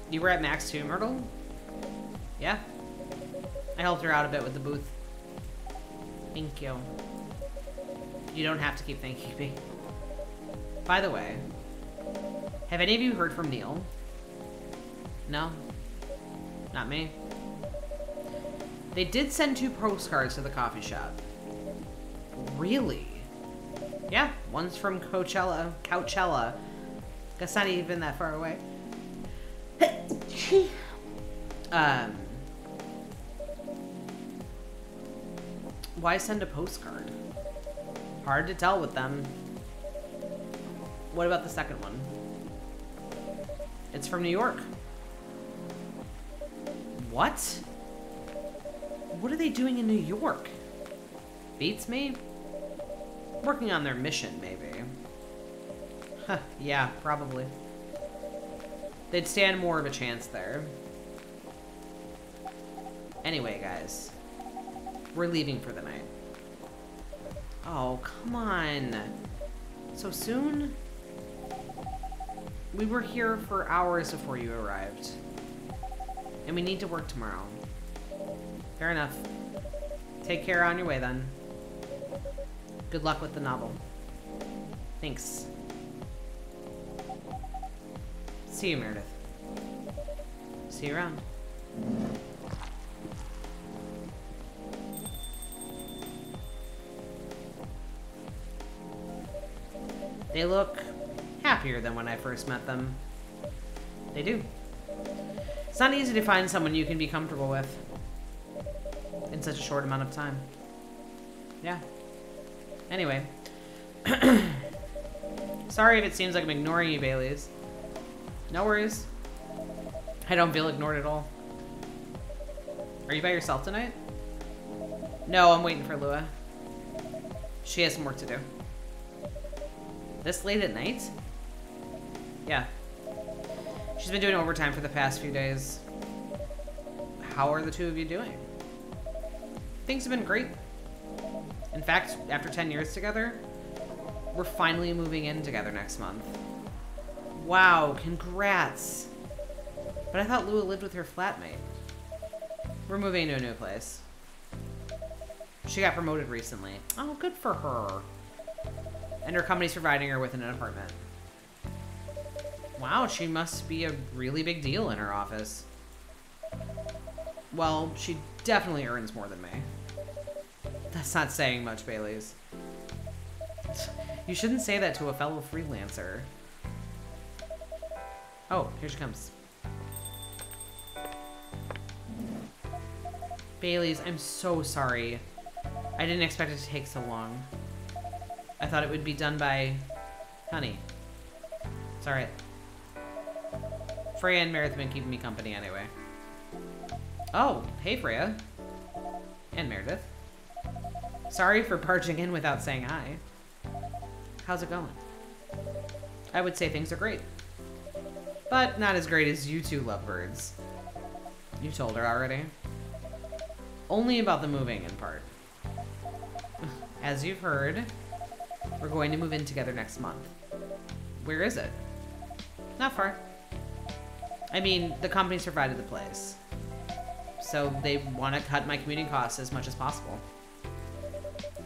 You were at Max too, Myrtle? Yeah. I helped her out a bit with the booth. Thank you. You don't have to keep thanking me. By the way, have any of you heard from Neil? No? Not me? They did send two postcards to the coffee shop. Really? Yeah, one's from Coachella. Coachella. That's not even that far away. um, why send a postcard? Hard to tell with them. What about the second one? It's from New York. What? What are they doing in New York? Beats me? Working on their mission, maybe. Huh, yeah, probably. They'd stand more of a chance there. Anyway, guys. We're leaving for the night. Oh, come on. So soon? We were here for hours before you arrived. And we need to work tomorrow. Fair enough. Take care on your way then. Good luck with the novel. Thanks. See you, Meredith. See you around. They look happier than when I first met them. They do. It's not easy to find someone you can be comfortable with in such a short amount of time. Yeah. Anyway. Sorry if it seems like I'm ignoring you, Baileys. No worries. I don't feel ignored at all. Are you by yourself tonight? No, I'm waiting for Lua. She has some work to do. This late at night? Yeah. She's been doing overtime for the past few days. How are the two of you doing? Things have been great. In fact, after 10 years together, we're finally moving in together next month. Wow, congrats. But I thought Lua lived with her flatmate. We're moving to a new place. She got promoted recently. Oh, good for her. And her company's providing her with an apartment. Wow, she must be a really big deal in her office. Well, she definitely earns more than me. That's not saying much, Baileys. You shouldn't say that to a fellow freelancer. Oh, here she comes. Baileys, I'm so sorry. I didn't expect it to take so long. I thought it would be done by... Honey. It's alright. Freya and Meredith have been keeping me company anyway. Oh, hey Freya. And Meredith. Sorry for barging in without saying hi. How's it going? I would say things are great. But not as great as you two lovebirds. You told her already. Only about the moving in part. As you've heard, we're going to move in together next month. Where is it? Not far. I mean, the company's provided the place. So they want to cut my commuting costs as much as possible.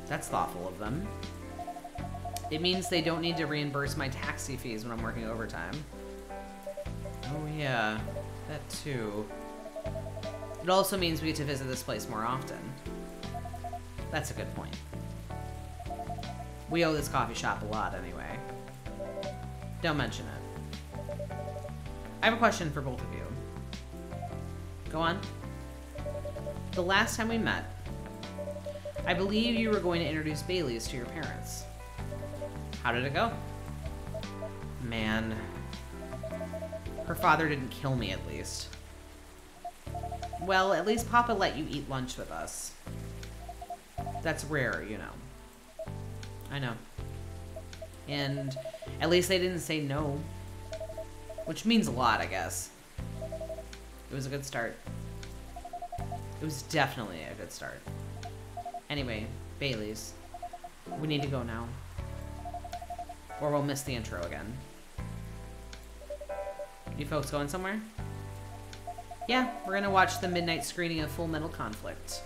That's thoughtful of them. It means they don't need to reimburse my taxi fees when I'm working overtime. Oh yeah, that too. It also means we get to visit this place more often. That's a good point. We owe this coffee shop a lot anyway. Don't mention it. I have a question for both of you. Go on. The last time we met, I believe you were going to introduce Baileys to your parents. How did it go? Man. Her father didn't kill me, at least. Well, at least Papa let you eat lunch with us. That's rare, you know. I know. And at least they didn't say no. Which means a lot, I guess. It was a good start. It was definitely a good start. Anyway, Bailey's. We need to go now. Or we'll miss the intro again. You folks going somewhere? Yeah, we're gonna watch the midnight screening of Full Metal Conflict.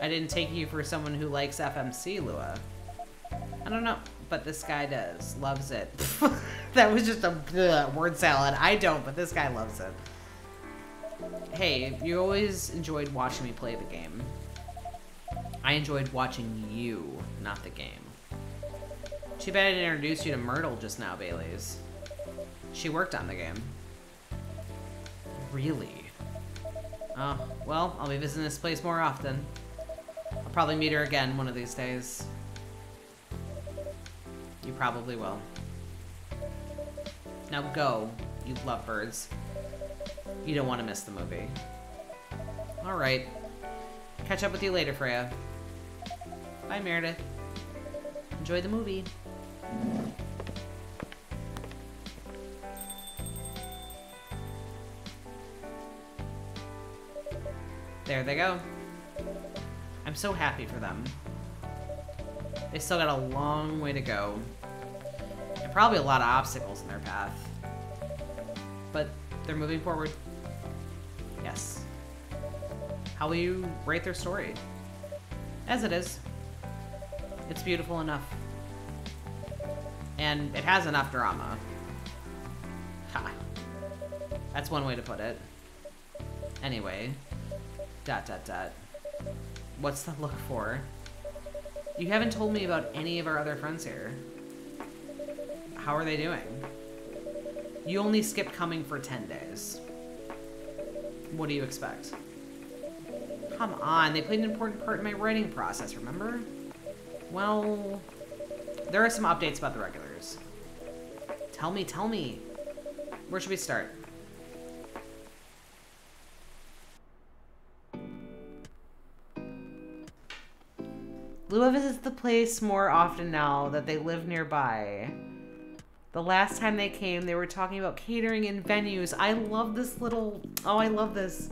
I didn't take you for someone who likes FMC, Lua. I don't know, but this guy does. Loves it. that was just a bleh, word salad. I don't, but this guy loves it. Hey, you always enjoyed watching me play the game. I enjoyed watching you, not the game. Too bad I didn't introduce you to Myrtle just now, Bailey's. She worked on the game. Really? Oh, well, I'll be visiting this place more often. I'll probably meet her again one of these days. You probably will. Now go, you lovebirds. You don't want to miss the movie. Alright. Catch up with you later, Freya. Bye, Meredith. Enjoy the movie. There they go. I'm so happy for them. They still got a long way to go. And probably a lot of obstacles in their path. But they're moving forward. Yes. How will you rate their story? As it is. It's beautiful enough. And it has enough drama. Ha. That's one way to put it. Anyway. Dot dot dot. What's the look for? You haven't told me about any of our other friends here. How are they doing? You only skipped coming for 10 days. What do you expect? Come on, they played an important part in my writing process, remember? Well, there are some updates about the regulars. Tell me, tell me. Where should we start? Lua visits the place more often now that they live nearby. The last time they came, they were talking about catering and venues. I love this little... Oh, I love this.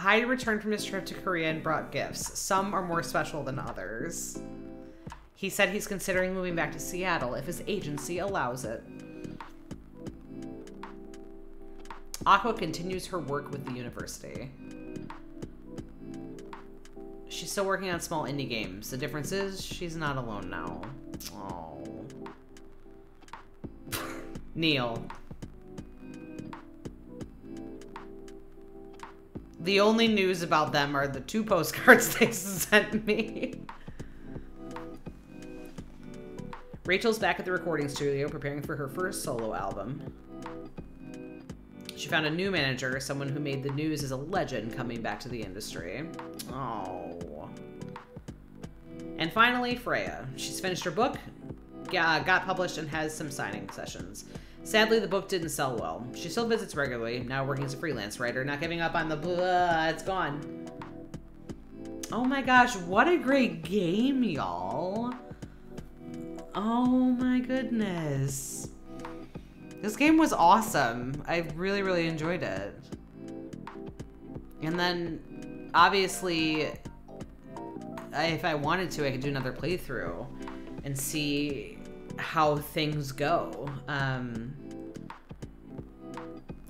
Hyde returned from his trip to Korea and brought gifts. Some are more special than others. He said he's considering moving back to Seattle if his agency allows it. Aqua continues her work with the university. She's still working on small indie games. The difference is she's not alone now. Oh. Neil. The only news about them are the two postcards they sent me. Rachel's back at the recording studio preparing for her first solo album. She found a new manager, someone who made the news as a legend coming back to the industry. Oh. And finally, Freya. She's finished her book, got published, and has some signing sessions. Sadly, the book didn't sell well. She still visits regularly, now working as a freelance writer, not giving up on the blah, it's gone. Oh my gosh, what a great game, y'all. Oh my goodness. This game was awesome. I really, really enjoyed it. And then, obviously, if I wanted to, I could do another playthrough and see how things go. Um,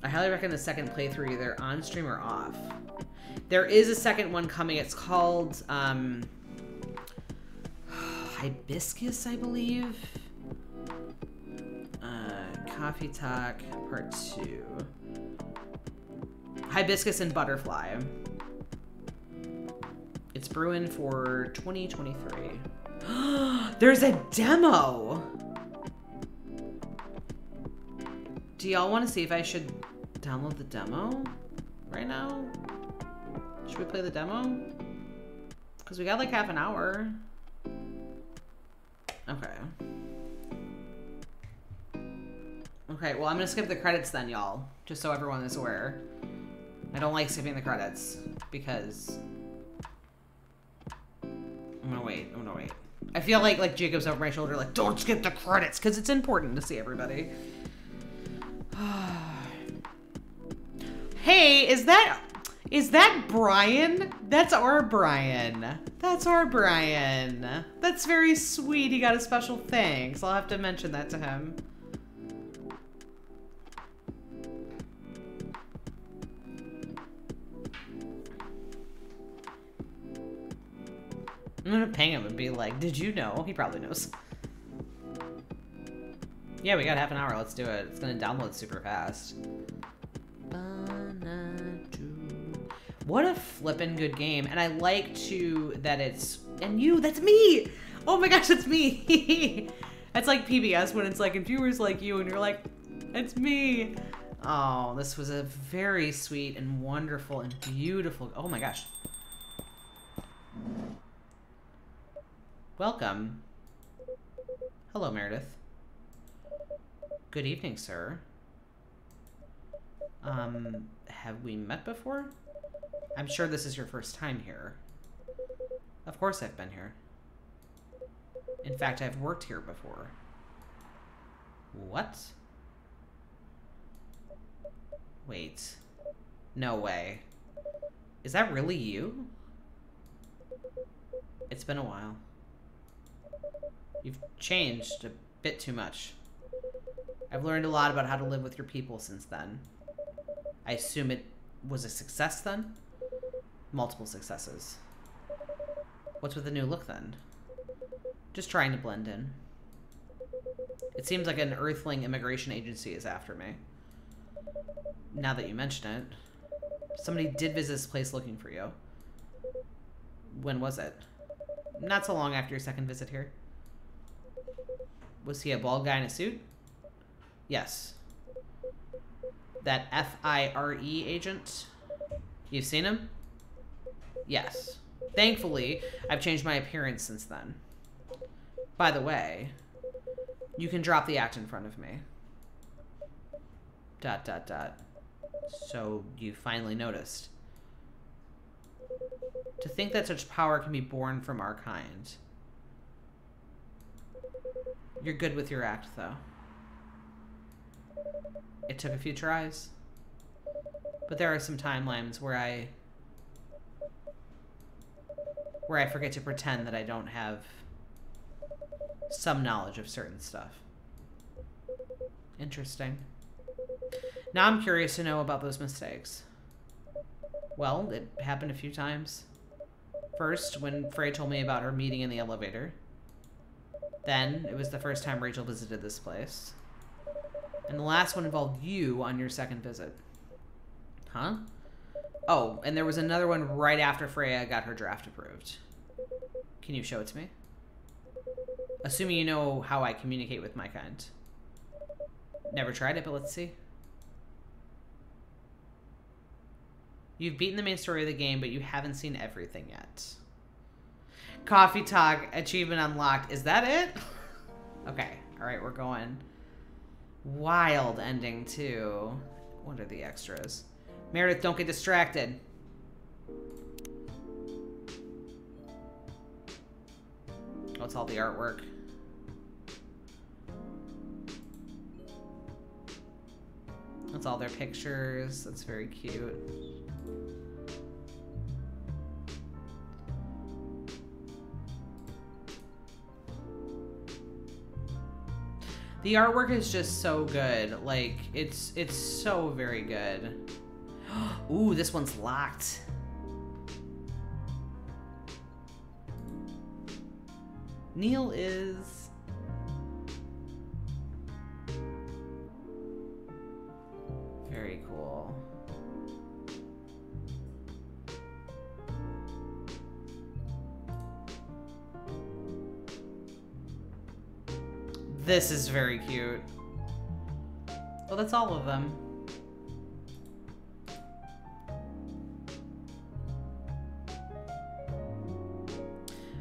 I highly recommend the second playthrough either on stream or off. There is a second one coming. It's called um, Hibiscus, I believe. Uh, Coffee Talk Part 2. Hibiscus and Butterfly. It's brewing for 2023. There's a demo! Do y'all want to see if I should download the demo right now? Should we play the demo? Because we got like half an hour. Okay. Okay, well, I'm gonna skip the credits then, y'all, just so everyone is aware. I don't like skipping the credits because I'm gonna wait. I'm gonna wait. I feel like like Jacob's over my shoulder, like don't skip the credits because it's important to see everybody. hey, is that is that Brian? That's our Brian. That's our Brian. That's very sweet. He got a special thanks. I'll have to mention that to him. I'm gonna ping him and be like, did you know? He probably knows. Yeah, we got half an hour. Let's do it. It's gonna download super fast. What a flippin' good game. And I like to that it's and you, that's me! Oh my gosh, that's me! that's like PBS when it's like and viewers like you and you're like, it's me. Oh, this was a very sweet and wonderful and beautiful. Oh my gosh. Welcome. Hello, Meredith. Good evening, sir. Um, have we met before? I'm sure this is your first time here. Of course I've been here. In fact, I've worked here before. What? Wait. No way. Is that really you? It's been a while. You've changed a bit too much. I've learned a lot about how to live with your people since then. I assume it was a success then? Multiple successes. What's with the new look then? Just trying to blend in. It seems like an Earthling immigration agency is after me. Now that you mention it. Somebody did visit this place looking for you. When was it? Not so long after your second visit here. Was he a bald guy in a suit? Yes. That F-I-R-E agent? You've seen him? Yes. Thankfully, I've changed my appearance since then. By the way, you can drop the act in front of me. Dot, dot, dot. So you finally noticed. To think that such power can be born from our kind. You're good with your act, though. It took a few tries. But there are some timelines where I... Where I forget to pretend that I don't have some knowledge of certain stuff. Interesting. Now I'm curious to know about those mistakes. Well, it happened a few times. First, when Frey told me about her meeting in the elevator. Then, it was the first time Rachel visited this place. And the last one involved you on your second visit. Huh? Oh, and there was another one right after Freya got her draft approved. Can you show it to me? Assuming you know how I communicate with my kind. Never tried it, but let's see. You've beaten the main story of the game, but you haven't seen everything yet. Coffee Talk, achievement unlocked. Is that it? okay, alright, we're going. Wild ending, too. What are the extras? Meredith, don't get distracted. It's all the artwork. That's all their pictures. That's very cute. The artwork is just so good. Like, it's it's so very good. Ooh, this one's locked. Neil is... This is very cute. Well, that's all of them.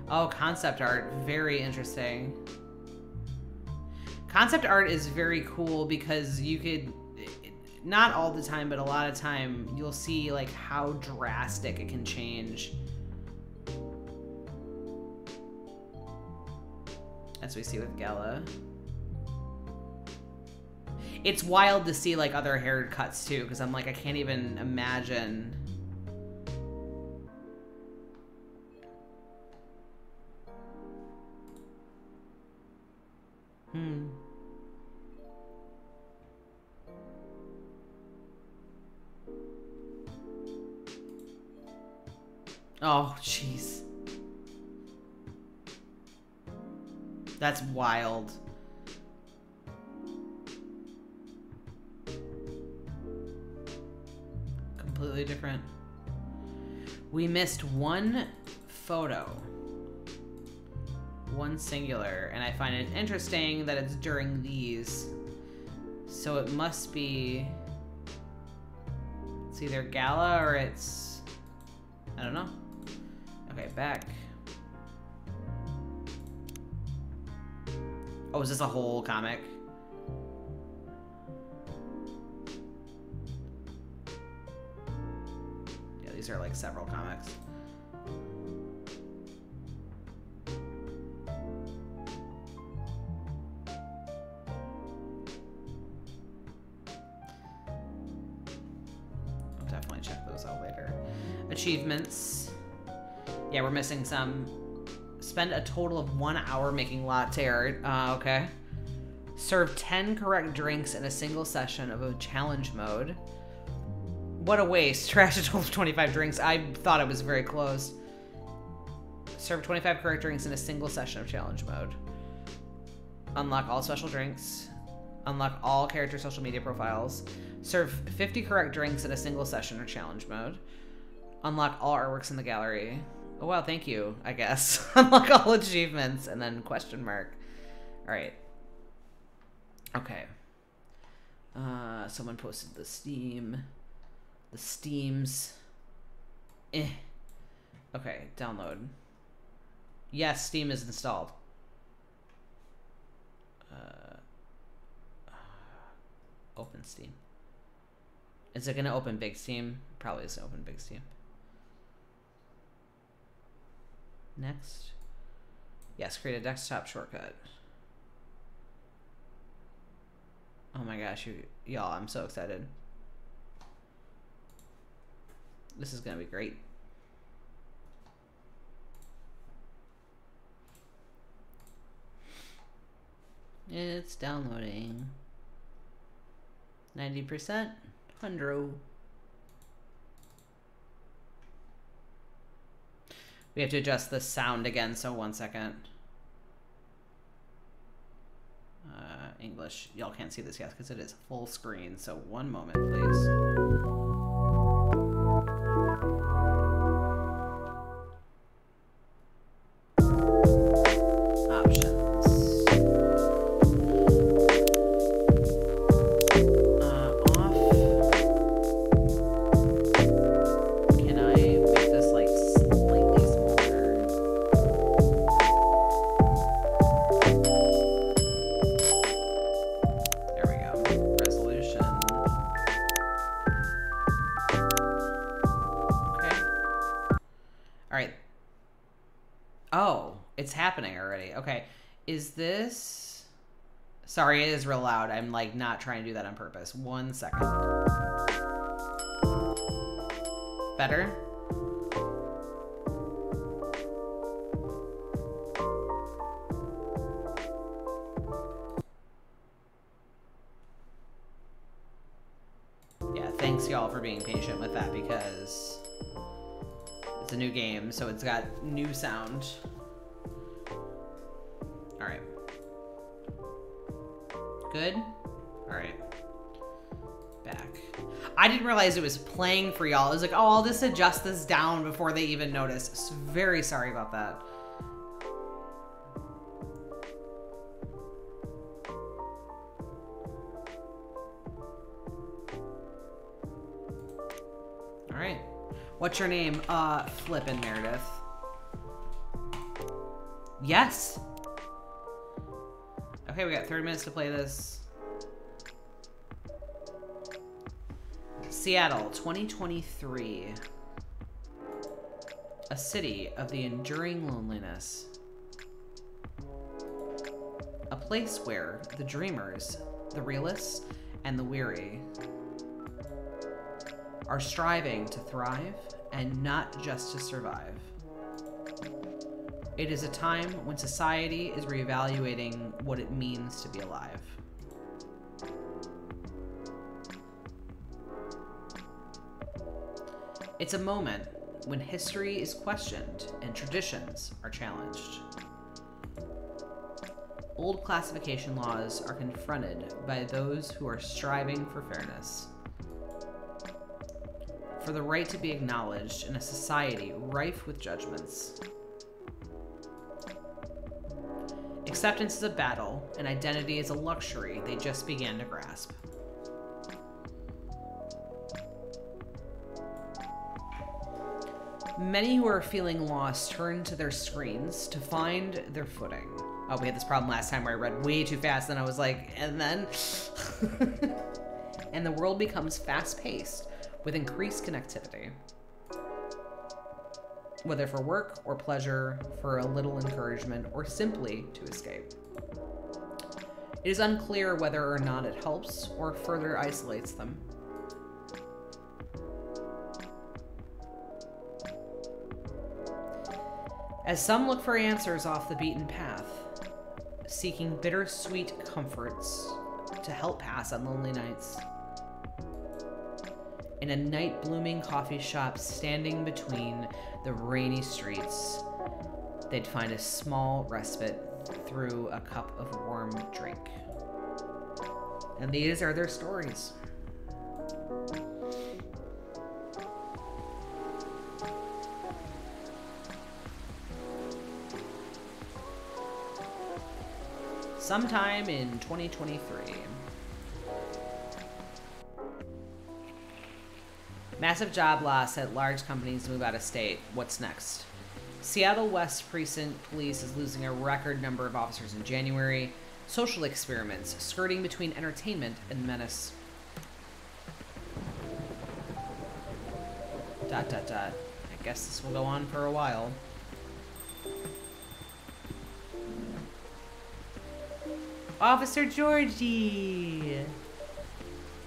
Oh, concept art. Very interesting. Concept art is very cool because you could not all the time, but a lot of time you'll see like how drastic it can change. As we see with Gala. It's wild to see like other haircuts too, because I'm like, I can't even imagine. Hmm. Oh, jeez. That's wild. Completely different. We missed one photo. One singular. And I find it interesting that it's during these. So it must be... It's either Gala or it's... I don't know. Okay, back. Oh, is this a whole comic? These are like several comics. I'll definitely check those out later. Achievements. Yeah, we're missing some. Spend a total of one hour making latte art. Uh, okay. Serve 10 correct drinks in a single session of a challenge mode. What a waste. Trash a total of 25 drinks. I thought it was very close. Serve 25 correct drinks in a single session of challenge mode. Unlock all special drinks. Unlock all character social media profiles. Serve 50 correct drinks in a single session or challenge mode. Unlock all artworks in the gallery. Oh wow, thank you, I guess. Unlock all achievements and then question mark. Alright. Okay. Uh, someone posted the Steam. The Steams. Eh. Okay, download. Yes, Steam is installed. Uh, open Steam. Is it gonna open Big Steam? Probably is open Big Steam. Next. Yes, create a desktop shortcut. Oh my gosh, y'all, I'm so excited. This is gonna be great. It's downloading. 90%. Hundred. We have to adjust the sound again, so one second. Uh, English. Y'all can't see this yet because it is full screen, so one moment, please. Sorry, it is real loud. I'm like not trying to do that on purpose. One second. Better? Yeah, thanks y'all for being patient with that because it's a new game, so it's got new sound. Good? Alright. Back. I didn't realize it was playing for y'all. I was like, oh, I'll just adjust this down before they even notice. Very sorry about that. Alright. What's your name? Uh, Flippin' Meredith. Yes. Okay. We got 30 minutes to play this. Seattle, 2023. A city of the enduring loneliness. A place where the dreamers, the realists, and the weary are striving to thrive and not just to survive. It is a time when society is reevaluating what it means to be alive. It's a moment when history is questioned and traditions are challenged. Old classification laws are confronted by those who are striving for fairness. For the right to be acknowledged in a society rife with judgments. Acceptance is a battle, and identity is a luxury they just began to grasp. Many who are feeling lost turn to their screens to find their footing. Oh, we had this problem last time where I read way too fast, and I was like, and then. and the world becomes fast paced with increased connectivity. Whether for work or pleasure, for a little encouragement, or simply to escape. It is unclear whether or not it helps or further isolates them. As some look for answers off the beaten path, seeking bittersweet comforts to help pass on lonely nights. In a night blooming coffee shop standing between the rainy streets, they'd find a small respite through a cup of warm drink. And these are their stories. sometime in 2023. Massive job loss at large companies move out of state. What's next? Seattle West Precinct Police is losing a record number of officers in January. Social experiments skirting between entertainment and menace. Dot dot dot. I guess this will go on for a while. Officer Jorji!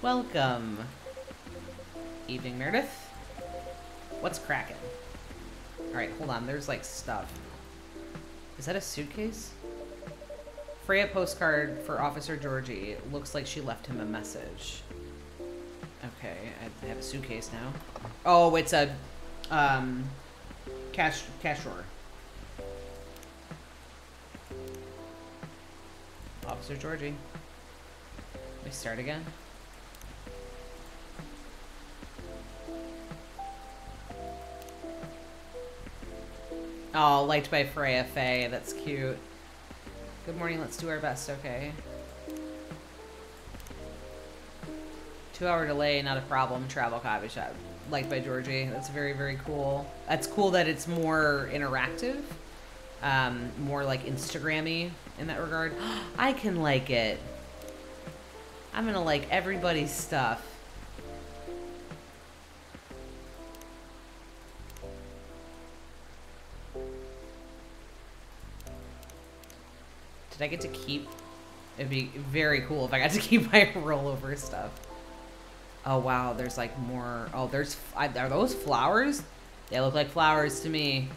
Welcome. Evening, Meredith. What's cracking? Alright, hold on. There's, like, stuff. Is that a suitcase? Freya postcard for Officer Jorji. looks like she left him a message. Okay, I have a suitcase now. Oh, it's a, um, cash, cash drawer. Officer Jorji. We start again. Oh, liked by Freya Faye. That's cute. Good morning. Let's do our best, okay? Two hour delay, not a problem. Travel coffee shop. Liked by Jorji. That's very, very cool. That's cool that it's more interactive. Um, more like Instagrammy in that regard. I can like it. I'm gonna like everybody's stuff. Did I get to keep? It'd be very cool if I got to keep my rollover stuff. Oh wow, there's like more. Oh, there's. Are those flowers? They look like flowers to me.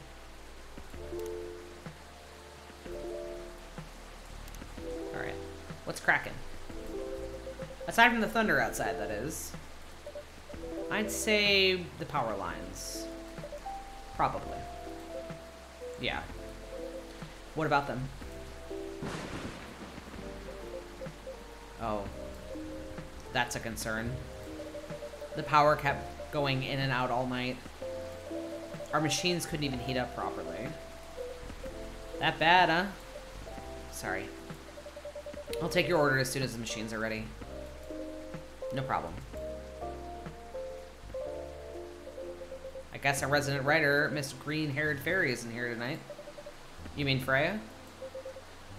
Alright. What's cracking? Aside from the thunder outside, that is. I'd say the power lines. Probably. Yeah. What about them? Oh. That's a concern. The power kept going in and out all night. Our machines couldn't even heat up properly. That bad, huh? Sorry. I'll take your order as soon as the machines are ready. No problem. I guess our resident writer, Miss Green-Haired Fairy, isn't here tonight. You mean Freya?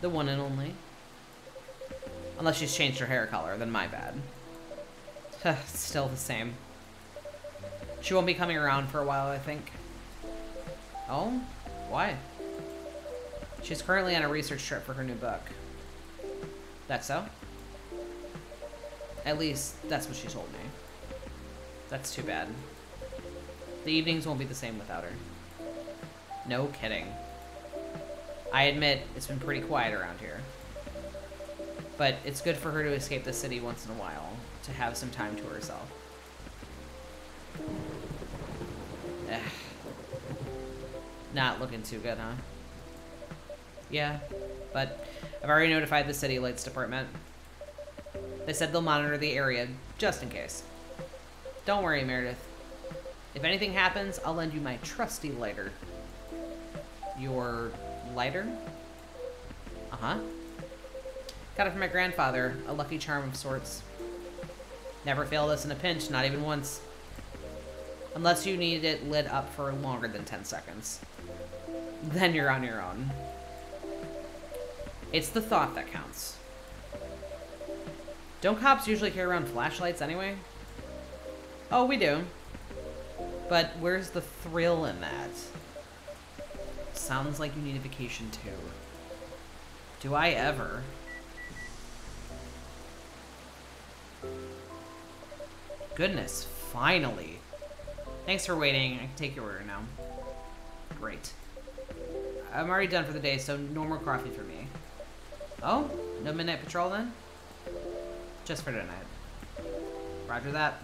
The one and only. Unless she's changed her hair color, then my bad. Still the same. She won't be coming around for a while, I think. Oh? Why? She's currently on a research trip for her new book. That's so? At least, that's what she told me. That's too bad. The evenings won't be the same without her. No kidding. I admit, it's been pretty quiet around here. But it's good for her to escape the city once in a while, to have some time to herself. Ugh. Not looking too good, huh? Yeah, but I've already notified the city lights department. They said they'll monitor the area, just in case. Don't worry, Meredith. If anything happens, I'll lend you my trusty lighter. Your lighter? Uh-huh. Got it from my grandfather, a lucky charm of sorts. Never failed us in a pinch, not even once. Unless you need it lit up for longer than 10 seconds. Then you're on your own. It's the thought that counts. Don't cops usually carry around flashlights anyway? Oh, we do. But where's the thrill in that? Sounds like you need a vacation too. Do I ever? Goodness, finally. Thanks for waiting. I can take your order now. Great. I'm already done for the day, so no more coffee for me. Oh? No midnight patrol then? Just for tonight. Roger that.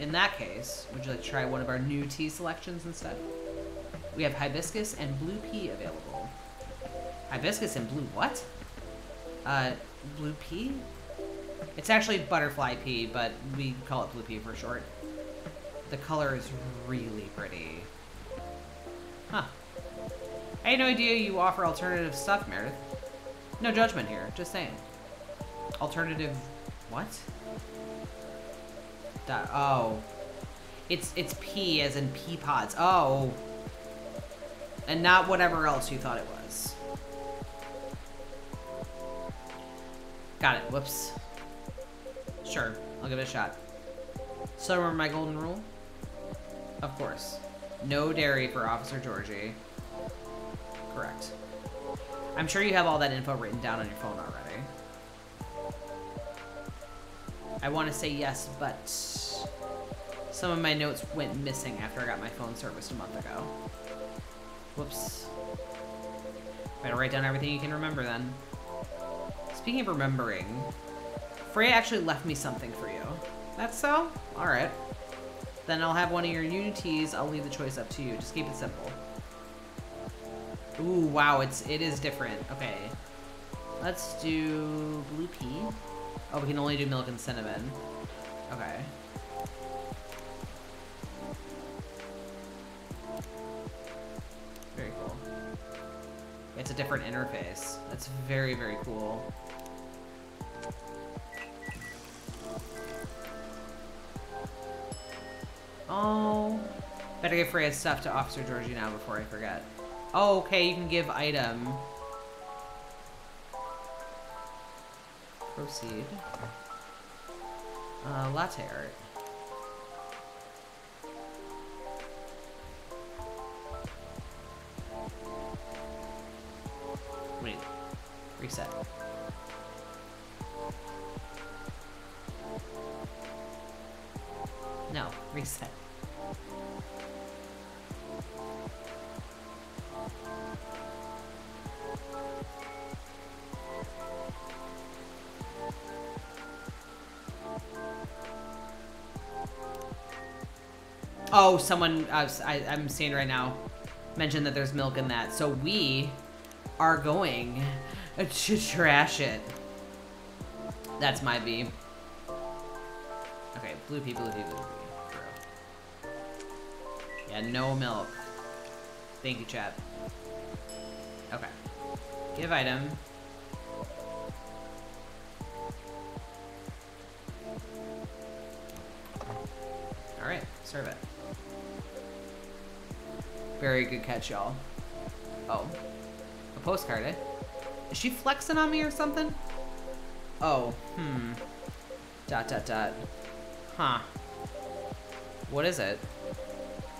In that case, would you like to try one of our new tea selections instead? We have hibiscus and blue pea available. Hibiscus and blue what? Uh, blue pea? It's actually butterfly pea, but we call it blue pea for short. The color is really pretty. Huh. I had no idea you offer alternative stuff, Meredith. No judgment here, just saying. Alternative what? That, oh. It's it's pea as in pea pods. Oh. And not whatever else you thought it was. Got it. Whoops. Sure. I'll give it a shot. So remember my golden rule? Of course. No dairy for Officer Jorji. Correct. I'm sure you have all that info written down on your phone already. I want to say yes, but some of my notes went missing after I got my phone serviced a month ago. Whoops. Better write down everything you can remember then. Speaking of remembering, Freya actually left me something for you. That's so? Alright. Then I'll have one of your unities. I'll leave the choice up to you. Just keep it simple. Ooh, wow, it's it is different. Okay. Let's do blue pea. Oh, we can only do milk and cinnamon. Okay. It's a different interface. That's very, very cool. Oh. Better give Freya's stuff to Officer Jorji now before I forget. Oh, okay, you can give item. Proceed. Uh, latte art. Reset. No, reset. Oh, someone, uh, I, I'm seeing right now, mentioned that there's milk in that. So we are going trash it. That's my B. Okay, blue pea, blue pea, blue pea. Yeah, no milk. Thank you, chat. Okay. Give item. Alright, serve it. Very good catch, y'all. Oh. A postcard, eh? Is she flexing on me or something? Oh, hmm. Dot, dot, dot. Huh. What is it?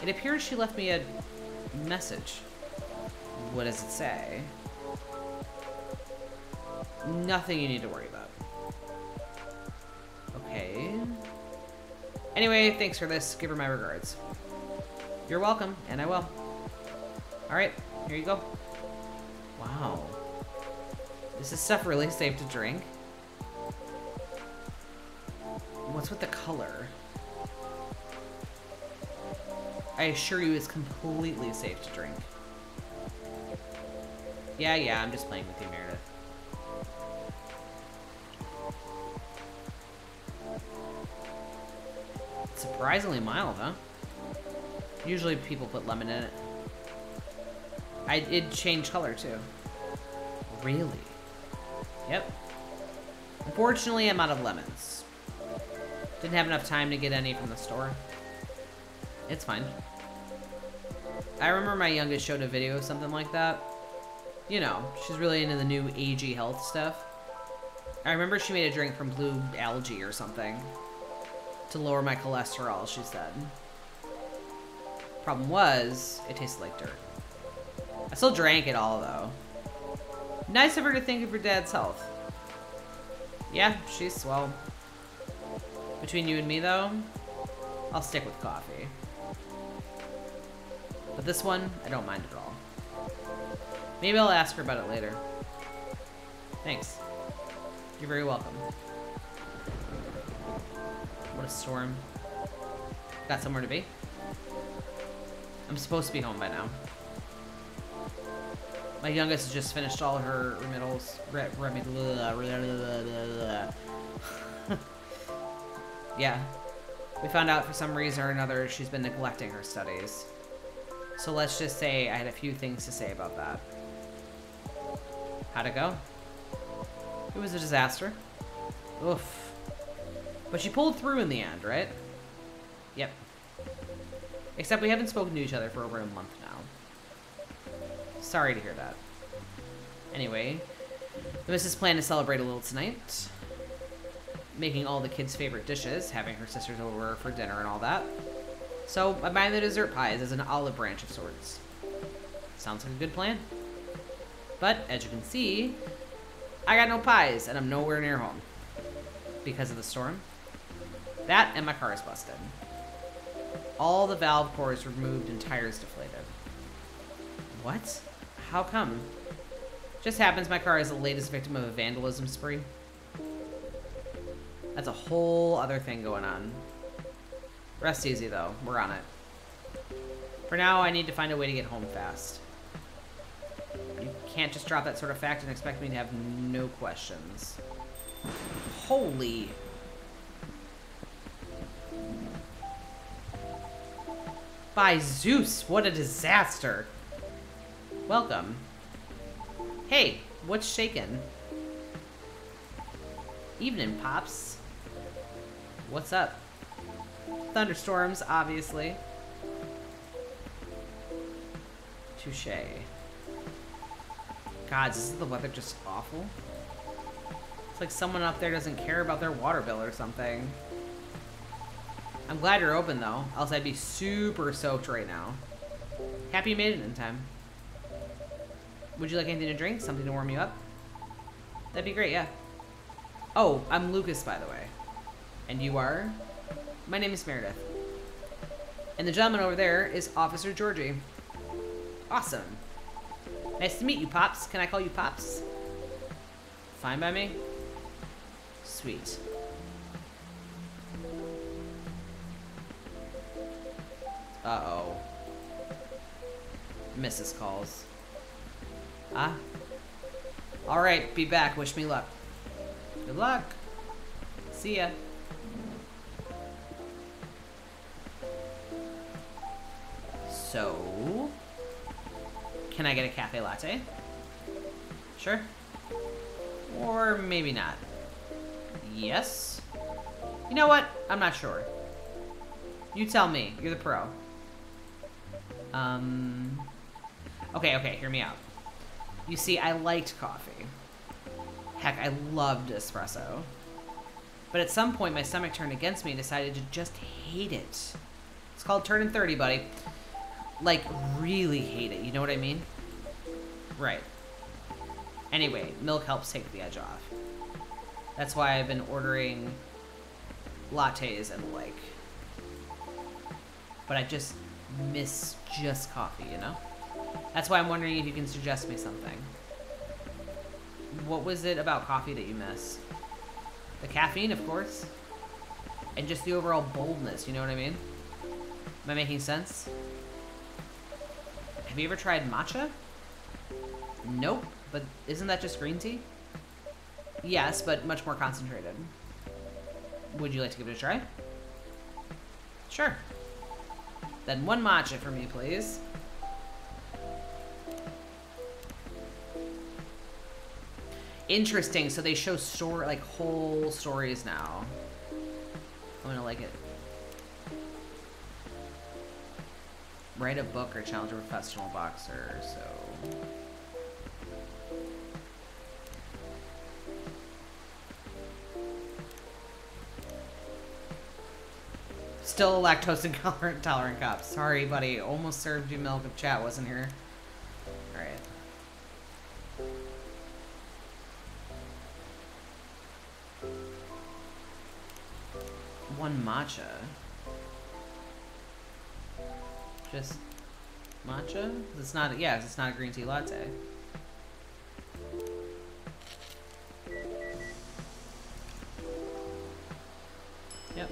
It appears she left me a message. What does it say? Nothing you need to worry about. Okay. Anyway, thanks for this. Give her my regards. You're welcome, and I will. Alright, here you go. Is this stuff really safe to drink? What's with the color? I assure you it's completely safe to drink. Yeah, yeah, I'm just playing with you, Meredith. Surprisingly mild, huh? Usually people put lemon in it. I did change color too. Really? Unfortunately, I'm out of lemons. Didn't have enough time to get any from the store. It's fine. I remember my youngest showed a video of something like that. You know, she's really into the new AG health stuff. I remember she made a drink from blue algae or something. To lower my cholesterol, she said. Problem was, it tasted like dirt. I still drank it all, though. Nice of her to think of her dad's health. Yeah, she's swell. Between you and me, though, I'll stick with coffee. But this one, I don't mind at all. Maybe I'll ask her about it later. Thanks. You're very welcome. What a storm. Got somewhere to be? I'm supposed to be home by now. My youngest has just finished all her remittals. Re yeah. We found out for some reason or another she's been neglecting her studies. So let's just say I had a few things to say about that. How'd it go? It was a disaster. Oof. But she pulled through in the end, right? Yep. Except we haven't spoken to each other for over a month now. Sorry to hear that. Anyway, the missus planned to celebrate a little tonight. Making all the kids' favorite dishes, having her sisters over for dinner and all that. So, I buy the dessert pies as an olive branch of sorts. Sounds like a good plan. But, as you can see, I got no pies, and I'm nowhere near home. Because of the storm. That, and my car is busted. All the valve cores removed and tires deflated. What? How come? Just happens my car is the latest victim of a vandalism spree. That's a whole other thing going on. Rest easy, though. We're on it. For now, I need to find a way to get home fast. You can't just drop that sort of fact and expect me to have no questions. Holy... By Zeus, what a disaster. Welcome. Hey, what's shaking? Evening, Pops. What's up? Thunderstorms, obviously. Touche. God, is the weather just awful? It's like someone up there doesn't care about their water bill or something. I'm glad you're open, though. Else I'd be super soaked right now. Happy you made it in time. Would you like anything to drink? Something to warm you up? That'd be great, yeah. Oh, I'm Lucas, by the way. And you are? My name is Meredith. And the gentleman over there is Officer Jorji. Awesome. Nice to meet you, Pops. Can I call you Pops? Fine by me? Sweet. Uh-oh. Mrs. calls. Ah. Alright, be back. Wish me luck. Good luck. See ya. So... Can I get a cafe latte? Sure. Or maybe not. Yes? You know what? I'm not sure. You tell me. You're the pro. Um... Okay, okay, hear me out. You see, I liked coffee. Heck, I loved espresso. But at some point, my stomach turned against me and decided to just hate it. It's called turning 30, buddy. Like, really hate it. You know what I mean? Right. Anyway, milk helps take the edge off. That's why I've been ordering lattes and the like. But I just miss just coffee, you know? That's why I'm wondering if you can suggest me something. What was it about coffee that you miss? The caffeine, of course. And just the overall boldness, you know what I mean? Am I making sense? Have you ever tried matcha? Nope, but isn't that just green tea? Yes, but much more concentrated. Would you like to give it a try? Sure. Then one matcha for me, please. Interesting. So they show story like whole stories now. I'm gonna like it. Write a book or challenge a professional boxer. So. Still a lactose intolerant tolerant cup. Sorry, buddy. Almost served you milk if chat wasn't here. One matcha. Just matcha? It's not, yeah, it's not a green tea latte. Yep.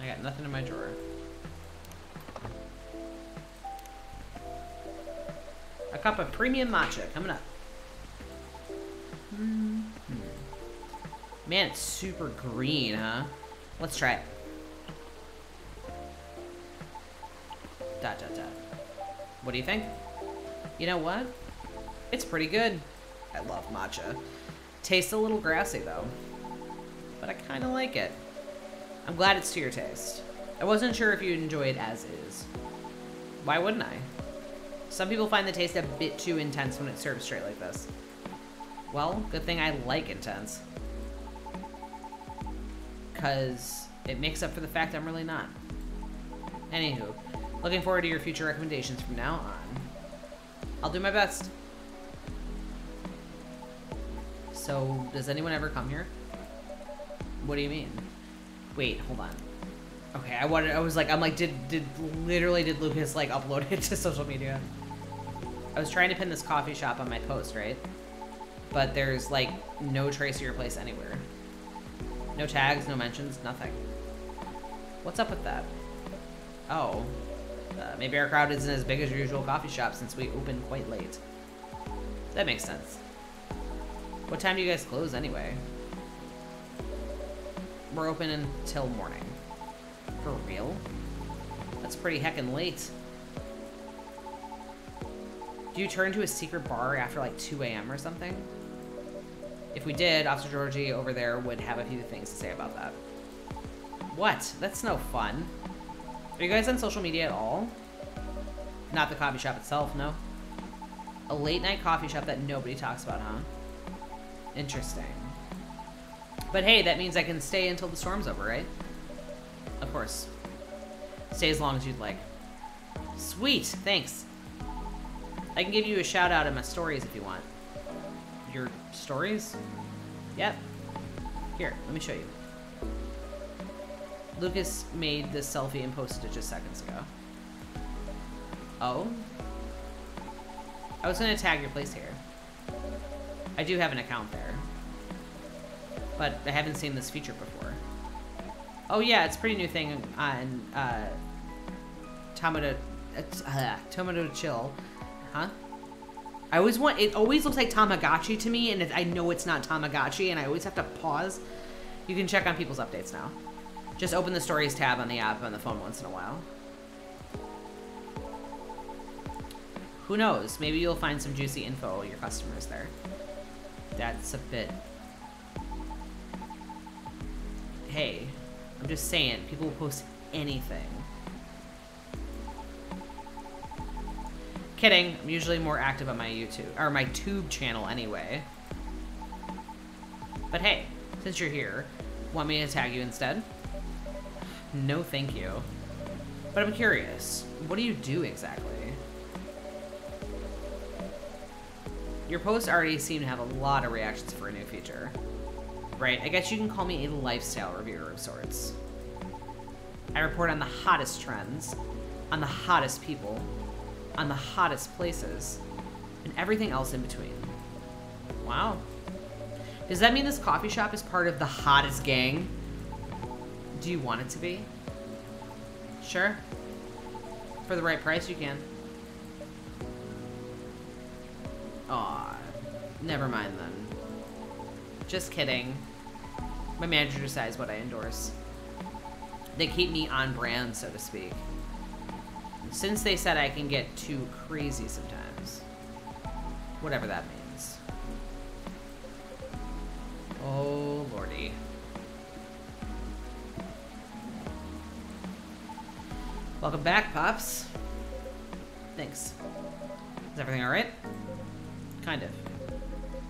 I got nothing in my drawer. A cup of premium matcha coming up. Mm -hmm. Man, it's super green, huh? Let's try it. Dot, dot, dot. What do you think? You know what? It's pretty good. I love matcha. Tastes a little grassy, though. But I kind of like it. I'm glad it's to your taste. I wasn't sure if you'd enjoy it as is. Why wouldn't I? Some people find the taste a bit too intense when it's served straight like this. Well, good thing I like intense. Because it makes up for the fact I'm really not. Anywho, looking forward to your future recommendations from now on. I'll do my best. So, does anyone ever come here? What do you mean? Wait, hold on. Okay, I wanted. I was like, I'm like, did did literally did Lucas like upload it to social media? I was trying to pin this coffee shop on my post, right? But there's like no trace of your place anywhere. No tags, no mentions, nothing. What's up with that? Oh, uh, maybe our crowd isn't as big as your usual coffee shop since we open quite late. That makes sense. What time do you guys close anyway? We're open until morning. For real? That's pretty heckin' late. Do you turn to a secret bar after like 2 a.m. or something? If we did, Officer Jorji over there would have a few things to say about that. What? That's no fun. Are you guys on social media at all? Not the coffee shop itself, no? A late night coffee shop that nobody talks about, huh? Interesting. But hey, that means I can stay until the storm's over, right? Of course. Stay as long as you'd like. Sweet, thanks. I can give you a shout out in my stories if you want. Your stories? Yep. Here, let me show you. Lucas made this selfie and posted it just seconds ago. Oh? I was gonna tag your place here. I do have an account there but I haven't seen this feature before. Oh yeah, it's a pretty new thing on uh, Tomato, uh, Tomato Chill, huh? I always want, it always looks like Tamagotchi to me, and I know it's not Tamagotchi, and I always have to pause. You can check on people's updates now. Just open the Stories tab on the app on the phone once in a while. Who knows? Maybe you'll find some juicy info your customers there. That's a bit hey, I'm just saying, people post anything. Kidding. I'm usually more active on my YouTube or my tube channel anyway. But hey, since you're here, want me to tag you instead? No, thank you. But I'm curious. What do you do exactly? Your posts already seem to have a lot of reactions for a new feature. Right, I guess you can call me a lifestyle reviewer of sorts. I report on the hottest trends, on the hottest people, on the hottest places, and everything else in between. Wow. Does that mean this coffee shop is part of the hottest gang? Do you want it to be? Sure. For the right price, you can. Aw, never mind then. Just kidding. My manager decides what I endorse. They keep me on brand, so to speak. Since they said I can get too crazy sometimes. Whatever that means. Oh, lordy. Welcome back, Pops. Thanks. Is everything alright? Kind of.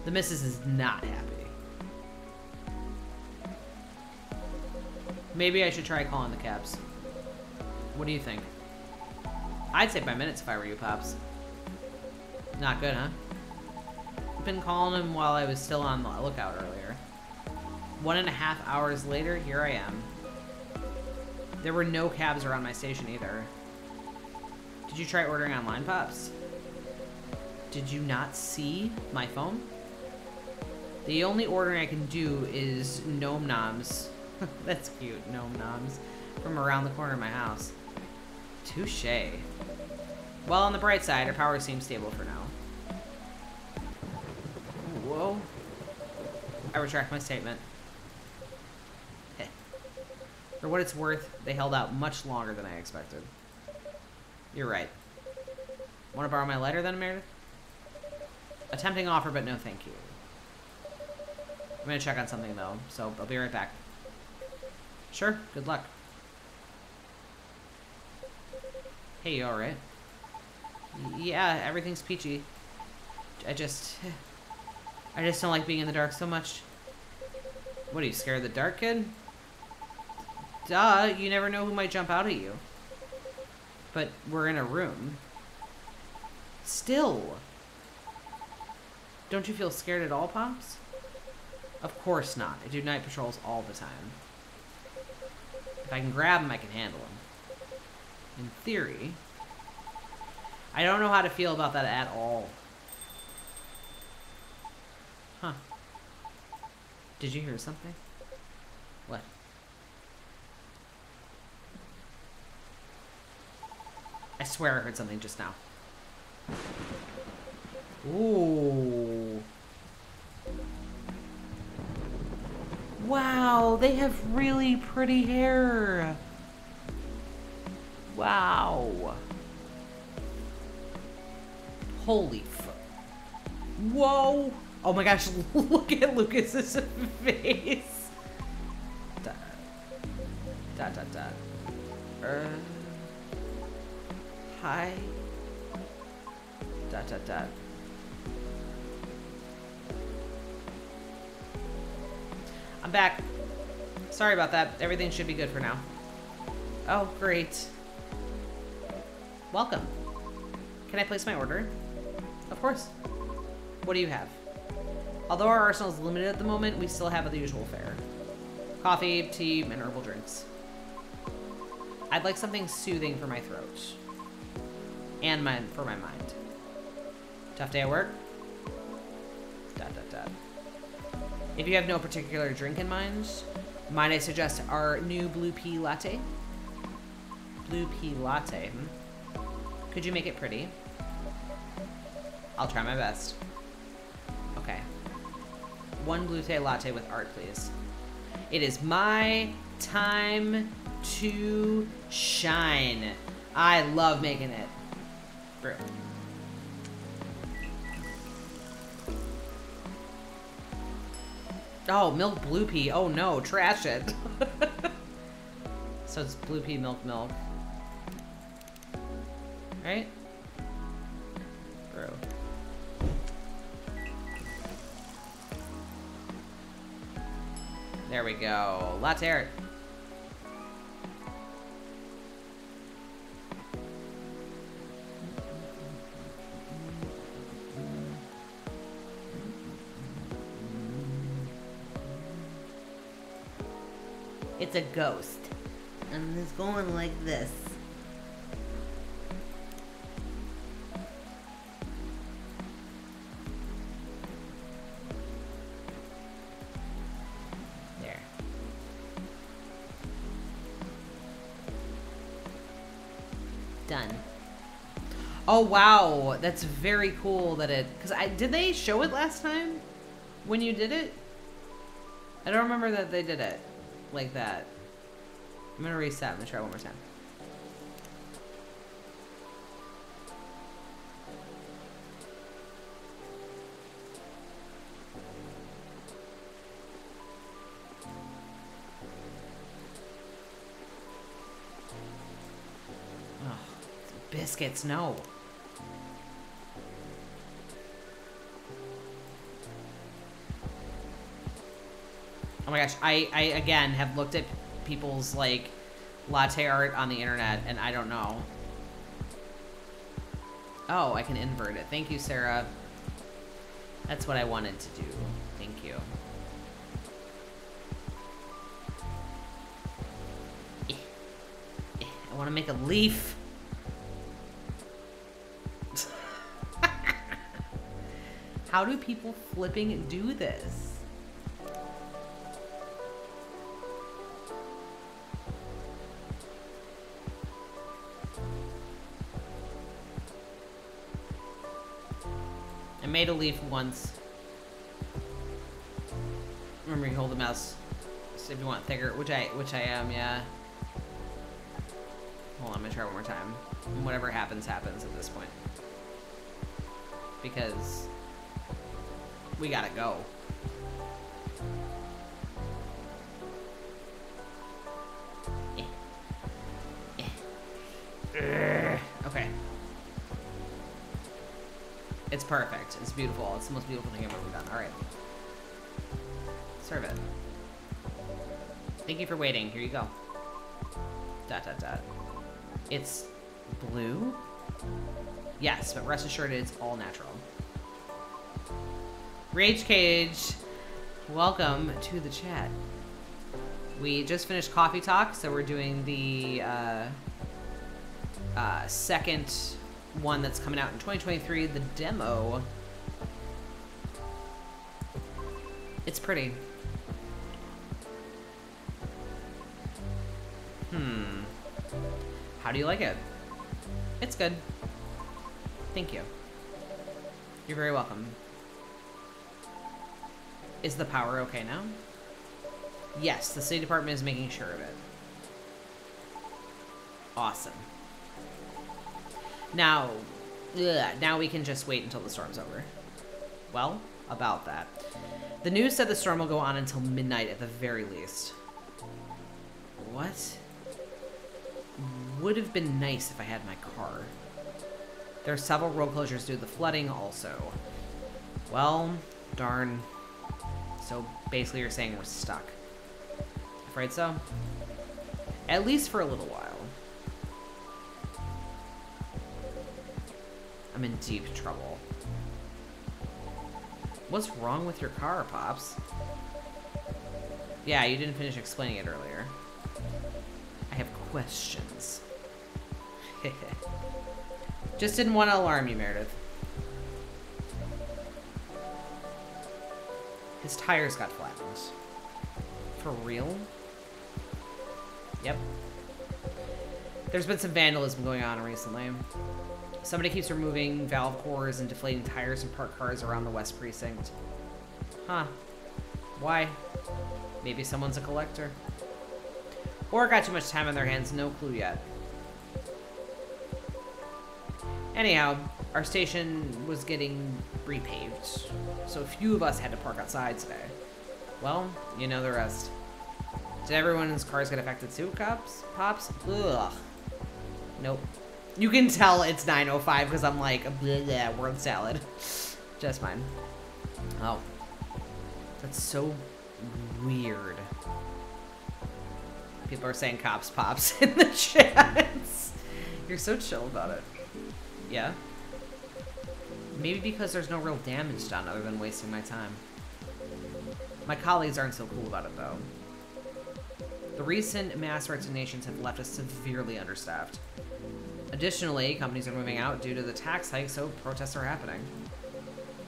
The missus is not happy. Maybe I should try calling the cabs. What do you think? I'd say by minutes if I were you, Pops. Not good, huh? Been calling him while I was still on the lookout earlier. One and a half hours later, here I am. There were no cabs around my station either. Did you try ordering online, Pops? Did you not see my phone? The only ordering I can do is Gnome Noms. That's cute, Gnome Noms. From around the corner of my house. Touche. Well, on the bright side, our power seems stable for now. Whoa. I retract my statement. For what it's worth, they held out much longer than I expected. You're right. Want to borrow my lighter then, Meredith? A tempting offer, but no thank you. I'm gonna check on something though, so I'll be right back. Sure, good luck. Hey, you alright? Yeah, everything's peachy. I just... I just don't like being in the dark so much. What, are you scared of the dark, kid? Duh, you never know who might jump out at you. But we're in a room. Still. Don't you feel scared at all, Pops? Of course not. I do night patrols all the time. If I can grab him, I can handle him. In theory. I don't know how to feel about that at all. Huh. Did you hear something? What? I swear I heard something just now. Ooh. Wow, they have really pretty hair. Wow. Holy. Whoa. Oh my gosh, look at Lucas's face. Uh, hi. Dot, dot, dot. I'm back. Sorry about that. Everything should be good for now. Oh, great. Welcome. Can I place my order? Of course. What do you have? Although our arsenal is limited at the moment, we still have the usual fare. Coffee, tea, and herbal drinks. I'd like something soothing for my throat. And my, for my mind. Tough day at work? Dot, dot, dot. If you have no particular drink in mind, might I suggest our new blue pea latte? Blue pea latte. Hmm? Could you make it pretty? I'll try my best. Okay. One blue latte with art, please. It is my time to shine. I love making it. Brew. Oh, milk blue pea. Oh no, trash it. so it's blue pea milk milk. Right? There we go. Latte art. It's a ghost. And it's going like this. Oh wow, that's very cool that it cuz I did they show it last time when you did it? I don't remember that they did it like that. I'm gonna reset. I'm gonna try one more time. Biscuits, no. Oh my gosh, I, I again have looked at people's like latte art on the internet and I don't know. Oh, I can invert it. Thank you, Sarah. That's what I wanted to do. Thank you. Eh, eh, I want to make a leaf. How do people flipping do this? I made a leaf once. Remember you hold the mouse if you want thicker, which I which I am, yeah. Hold on, I'm gonna try one more time. Whatever happens, happens at this point. Because we gotta go. Perfect. It's beautiful. It's the most beautiful thing I've ever done. Alright. Serve it. Thank you for waiting. Here you go. Dot, dot, dot. It's blue? Yes, but rest assured it's all natural. Rage Cage, welcome to the chat. We just finished Coffee Talk, so we're doing the uh, uh, second one that's coming out in 2023, the demo. It's pretty. Hmm. How do you like it? It's good. Thank you. You're very welcome. Is the power okay now? Yes, the city department is making sure of it. Awesome. Now, ugh, now we can just wait until the storm's over. Well, about that. The news said the storm will go on until midnight at the very least. What? Would have been nice if I had my car. There are several road closures due to the flooding also. Well, darn. So basically you're saying we're stuck. Afraid so? At least for a little while. I'm in deep trouble. What's wrong with your car, Pops? Yeah, you didn't finish explaining it earlier. I have questions. Just didn't want to alarm you, Meredith. His tires got flattened. For real? Yep. There's been some vandalism going on recently. Somebody keeps removing valve cores and deflating tires and parked cars around the West Precinct. Huh. Why? Maybe someone's a collector. Or got too much time on their hands, no clue yet. Anyhow, our station was getting repaved, so a few of us had to park outside today. Well, you know the rest. Did everyone's cars get affected too, cops? Pops? Ugh. Nope. You can tell it's 9.05 because I'm like, bleh, word salad. Just fine. Oh. That's so weird. People are saying cops pops in the chats. You're so chill about it. Yeah? Maybe because there's no real damage done other than wasting my time. My colleagues aren't so cool about it, though. The recent mass resignations have left us severely understaffed. Additionally, companies are moving out due to the tax hike, so protests are happening.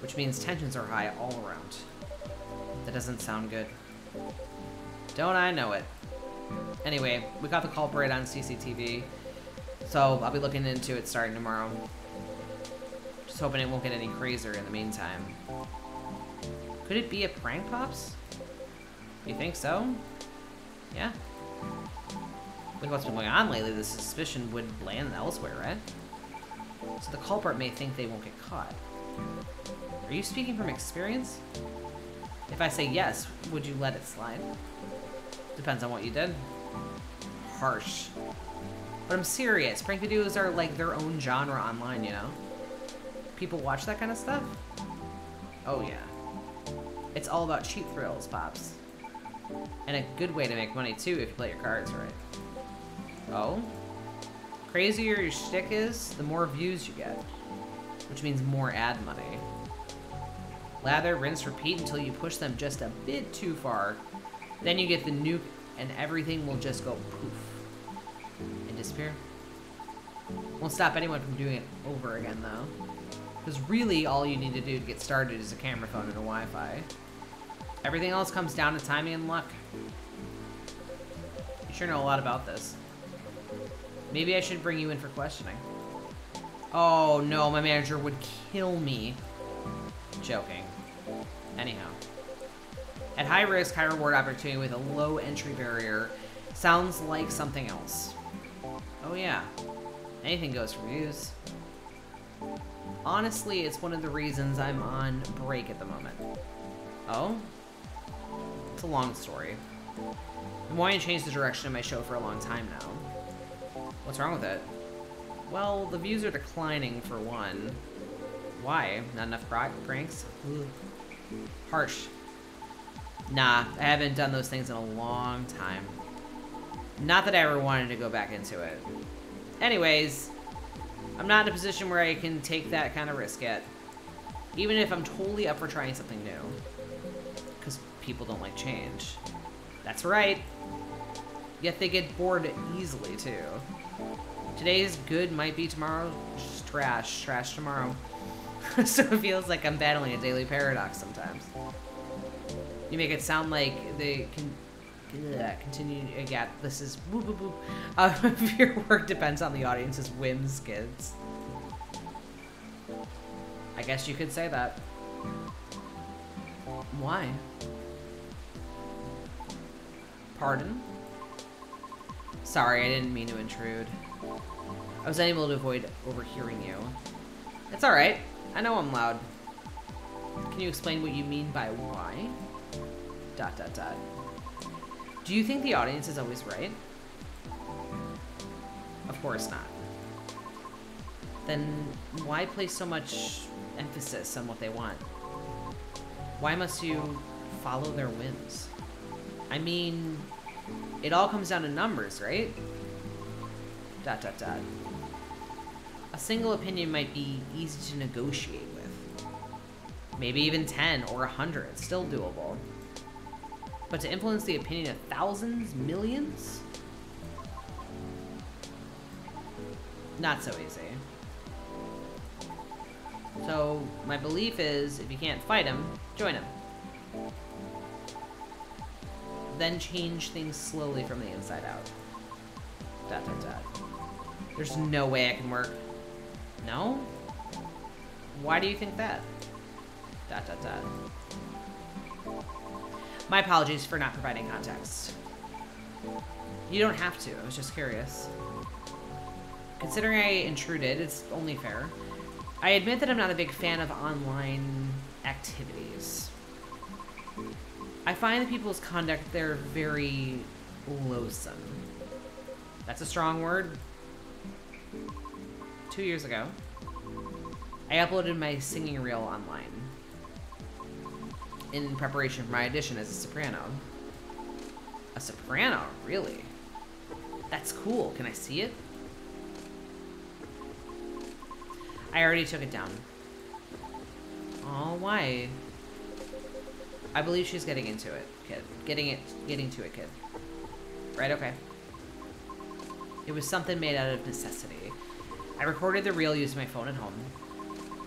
Which means tensions are high all around. That doesn't sound good. Don't I know it? Anyway, we got the culprit on CCTV, so I'll be looking into it starting tomorrow. Just hoping it won't get any crazier in the meantime. Could it be a prank, Pops? You think so? Yeah. Look what's been going on lately, the suspicion would land elsewhere, right? So the culprit may think they won't get caught. Are you speaking from experience? If I say yes, would you let it slide? Depends on what you did. Harsh. But I'm serious. Prank videos are like their own genre online, you know? People watch that kind of stuff? Oh yeah. It's all about cheap thrills, Pops. And a good way to make money too if you play your cards right. Oh? Crazier your shtick is, the more views you get. Which means more ad money. Lather, rinse, repeat until you push them just a bit too far. Then you get the nuke and everything will just go poof. And disappear. Won't stop anyone from doing it over again though. Because really all you need to do to get started is a camera phone and a Wi-Fi. Everything else comes down to timing and luck. You sure know a lot about this. Maybe I should bring you in for questioning. Oh no, my manager would kill me. Joking. Anyhow. At high risk, high reward opportunity with a low entry barrier sounds like something else. Oh yeah. Anything goes for views. Honestly, it's one of the reasons I'm on break at the moment. Oh? It's a long story. I'm wanting to change the direction of my show for a long time now. What's wrong with it? Well, the views are declining for one. Why? Not enough pranks? Harsh. Nah, I haven't done those things in a long time. Not that I ever wanted to go back into it. Anyways, I'm not in a position where I can take that kind of risk yet. Even if I'm totally up for trying something new. Because people don't like change. That's right. Yet they get bored easily, too. Today's good might be tomorrow trash. Trash tomorrow. so it feels like I'm battling a daily paradox sometimes. You make it sound like they can continue. Uh, yeah, this is boo boo boo. Uh, your work depends on the audience's whims, kids. I guess you could say that. Why? Pardon? Sorry, I didn't mean to intrude. I was unable to avoid overhearing you. It's alright. I know I'm loud. Can you explain what you mean by why? Dot dot dot. Do you think the audience is always right? Of course not. Then why place so much emphasis on what they want? Why must you follow their whims? I mean, it all comes down to numbers, right? Dot dot dot. A single opinion might be easy to negotiate with. Maybe even 10 or 100, still doable. But to influence the opinion of thousands, millions? Not so easy. So, my belief is, if you can't fight him, join him. Then change things slowly from the inside out. Dot, dot, dot. There's no way I can work. No? Why do you think that? Dot, dot, dot. My apologies for not providing context. You don't have to, I was just curious. Considering I intruded, it's only fair. I admit that I'm not a big fan of online activities. I find the people's conduct there very loathsome. That's a strong word. Two years ago, I uploaded my singing reel online in preparation for my audition as a soprano. A soprano? Really? That's cool. Can I see it? I already took it down. Oh, why? I believe she's getting into it, kid. Getting it, getting to it, kid. Right, okay. It was something made out of necessity. I recorded the reel using my phone at home.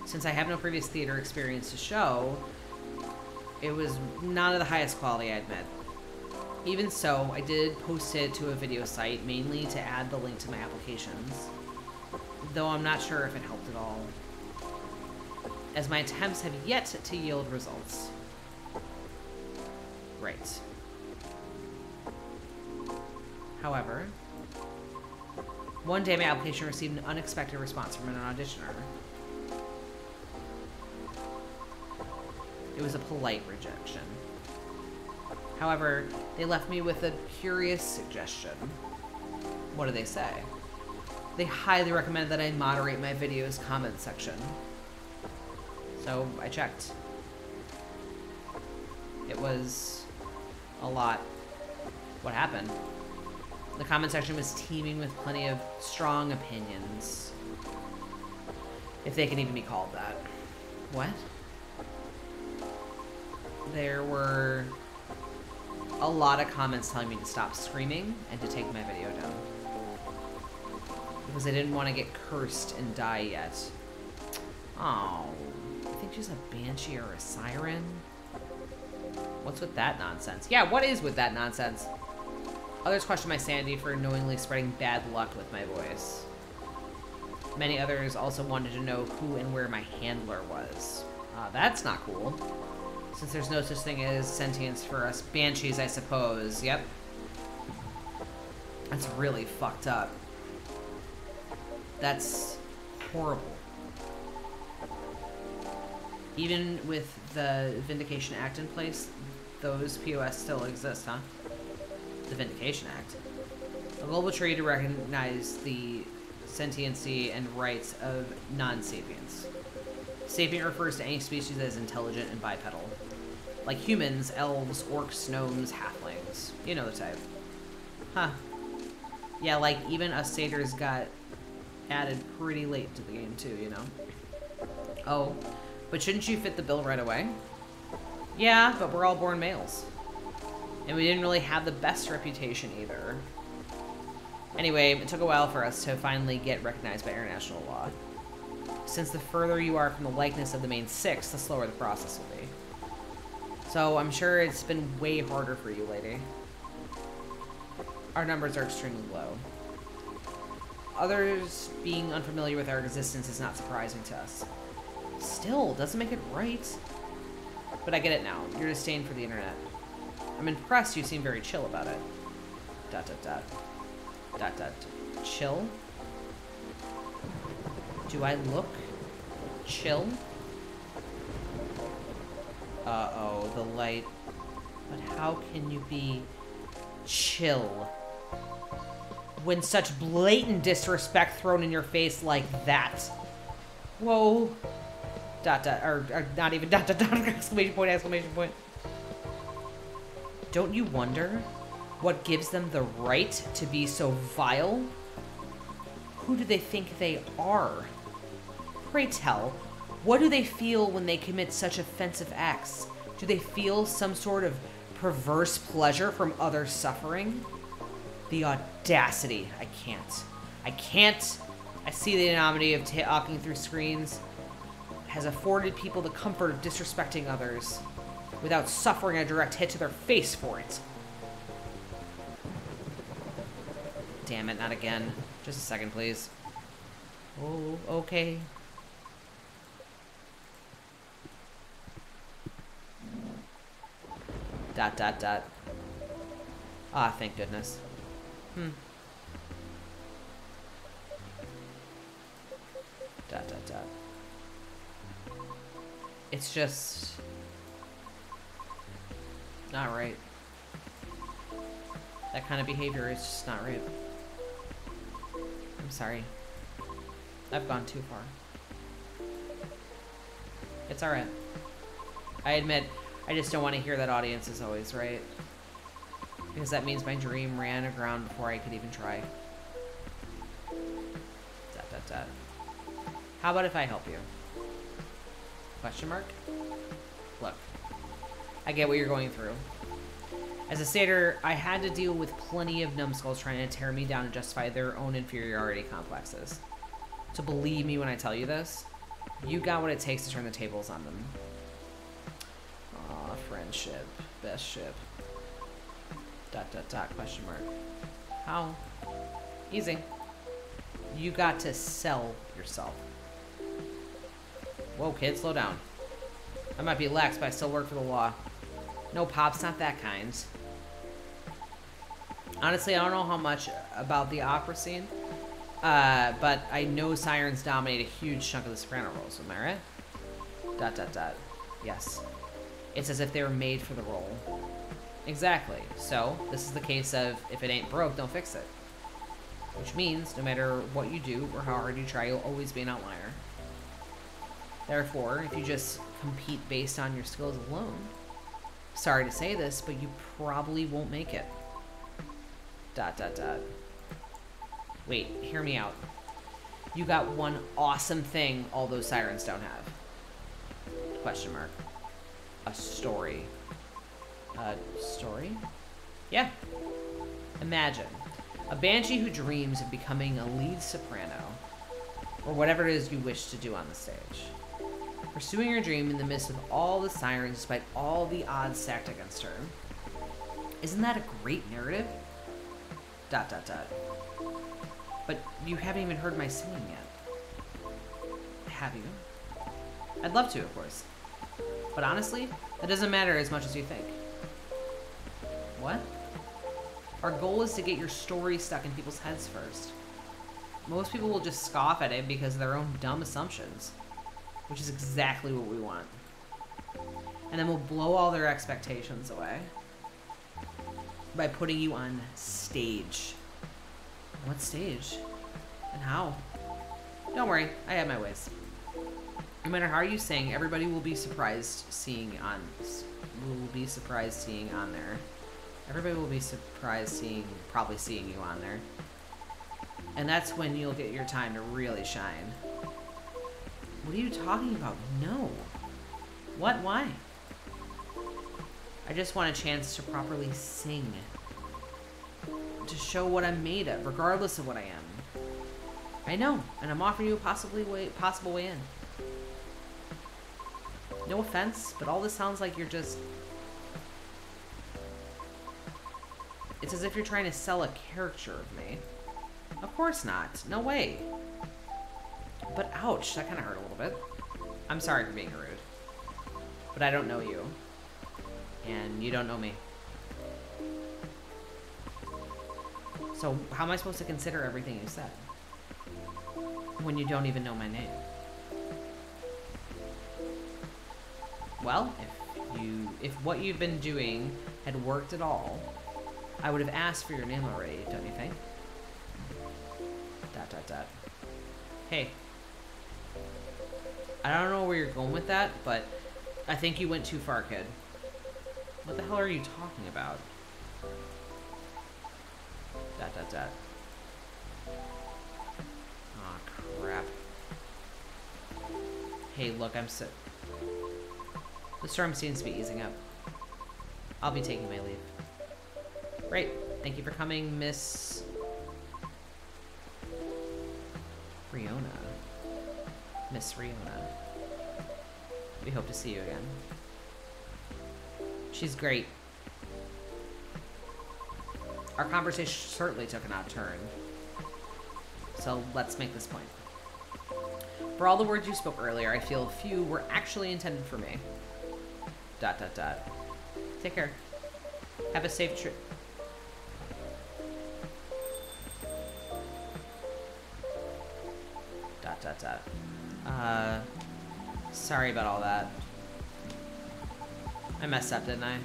Since I have no previous theater experience to show, it was not of the highest quality, I admit. Even so, I did post it to a video site, mainly to add the link to my applications. Though I'm not sure if it helped at all. As my attempts have yet to yield results. Right. However, one day my application received an unexpected response from an auditioner. It was a polite rejection. However, they left me with a curious suggestion. What do they say? They highly recommend that I moderate my videos comment section. So I checked. It was a lot. What happened? The comment section was teeming with plenty of strong opinions. If they can even be called that. What? There were a lot of comments telling me to stop screaming and to take my video down. Because I didn't want to get cursed and die yet. Oh, I think she's a banshee or a siren. What's with that nonsense? Yeah, what is with that nonsense? Others question my sanity for knowingly spreading bad luck with my voice. Many others also wanted to know who and where my handler was. Uh, that's not cool. Since there's no such thing as sentience for us banshees, I suppose. Yep. That's really fucked up. That's horrible. Even with the Vindication Act in place, those POS still exist, huh? The Vindication Act. A global treaty to recognize the sentiency and rights of non-sapiens. Sapient refers to any species that is intelligent and bipedal like humans, elves, orcs, gnomes, halflings. You know the type. Huh. Yeah, like even us satyrs got added pretty late to the game too, you know? Oh, but shouldn't you fit the bill right away? Yeah, but we're all born males. And we didn't really have the best reputation either. Anyway, it took a while for us to finally get recognized by international law. Since the further you are from the likeness of the main six, the slower the process will be. So I'm sure it's been way harder for you, lady. Our numbers are extremely low. Others being unfamiliar with our existence is not surprising to us. Still, doesn't make it right. But I get it now. You're disdain for the internet. I'm impressed you seem very chill about it. Dot dot dot. Dot dot. Chill? Do I look chill? Uh-oh, the light. But how can you be chill when such blatant disrespect thrown in your face like that? Whoa. Dot dot, or, or not even dot dot dot, exclamation point, exclamation point. Don't you wonder what gives them the right to be so vile? Who do they think they are? Pray tell, what do they feel when they commit such offensive acts? Do they feel some sort of perverse pleasure from other suffering? The audacity. I can't. I can't. I see the enormity of talking through screens has afforded people the comfort of disrespecting others without suffering a direct hit to their face for it. Damn it, not again. Just a second, please. Oh, okay. Dot, dot, dot. Ah, thank goodness. Hmm. Dot, dot, dot. It's just... Not right. That kind of behavior is just not right. I'm sorry. I've gone too far. It's alright. I admit, I just don't want to hear that audience is always right. Because that means my dream ran aground before I could even try. Dot, dot, dot. How about if I help you? Question mark? Look, I get what you're going through. As a satyr, I had to deal with plenty of numbskulls trying to tear me down and justify their own inferiority complexes. So believe me when I tell you this, you got what it takes to turn the tables on them. Aw, friendship. Best ship. Dot dot dot question mark. How? Easy. You got to sell yourself. Whoa, kid, slow down. I might be lax, but I still work for the law. No, Pops, not that kind. Honestly, I don't know how much about the opera scene, uh, but I know sirens dominate a huge chunk of the soprano roles. Am I right? Dot, dot, dot. Yes. It's as if they were made for the role. Exactly. So, this is the case of, if it ain't broke, don't fix it. Which means, no matter what you do or how hard you try, you'll always be an outlier. Therefore, if you just compete based on your skills alone, sorry to say this, but you probably won't make it. Dot, dot, dot. Wait, hear me out. You got one awesome thing all those sirens don't have. Question mark. A story. A story? Yeah. Imagine a banshee who dreams of becoming a lead soprano, or whatever it is you wish to do on the stage. Pursuing her dream in the midst of all the sirens despite all the odds stacked against her. Isn't that a great narrative? Dot dot dot. But you haven't even heard my singing yet. Have you? I'd love to, of course. But honestly, that doesn't matter as much as you think. What? Our goal is to get your story stuck in people's heads first. Most people will just scoff at it because of their own dumb assumptions, which is exactly what we want. And then we'll blow all their expectations away by putting you on stage. What stage? And how? Don't worry, I have my ways. No matter how you sing, everybody will be surprised seeing on will be surprised seeing on there. Everybody will be surprised seeing probably seeing you on there. And that's when you'll get your time to really shine. What are you talking about? No. What? Why? I just want a chance to properly sing. To show what I'm made of, regardless of what I am. I know, and I'm offering you a possibly way, possible way in. No offense, but all this sounds like you're just... It's as if you're trying to sell a caricature of me. Of course not. No way. But ouch, that kind of hurt a little bit. I'm sorry for being rude. But I don't know you. And you don't know me. So how am I supposed to consider everything you said? When you don't even know my name? Well, if you if what you've been doing had worked at all, I would have asked for your name already, don't you think? Dot dot dot. Hey. I don't know where you're going with that, but I think you went too far, kid. What the hell are you talking about? Dot dot dot. Aw, crap. Hey, look, I'm so... The storm seems to be easing up. I'll be taking my leave. Great. Thank you for coming, Miss... Riona. Miss Riona. We hope to see you again. She's great. Our conversation certainly took an odd turn. So let's make this point. For all the words you spoke earlier, I feel few were actually intended for me. Dot dot dot. Take care. Have a safe trip. Dot dot dot. Uh, sorry about all that. I messed up, didn't I?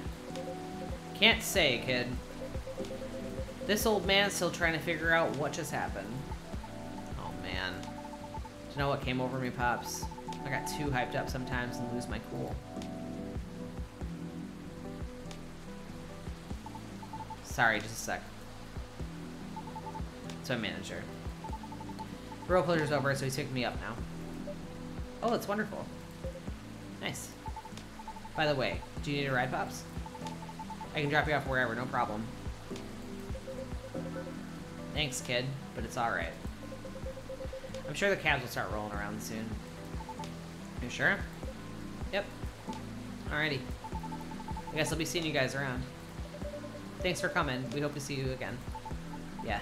Can't say, kid. This old man's still trying to figure out what just happened. Oh, man. Do you know what came over me, Pops? I got too hyped up sometimes and lose my cool. Sorry, just a sec. It's my manager. Role player's over, so he's picking me up now. Oh, that's wonderful. Nice. By the way, do you need a ride, Pops? I can drop you off wherever, no problem. Thanks, kid, but it's alright. I'm sure the cabs will start rolling around soon. You sure? Yep. Alrighty. I guess I'll be seeing you guys around. Thanks for coming. We hope to see you again. Yeah.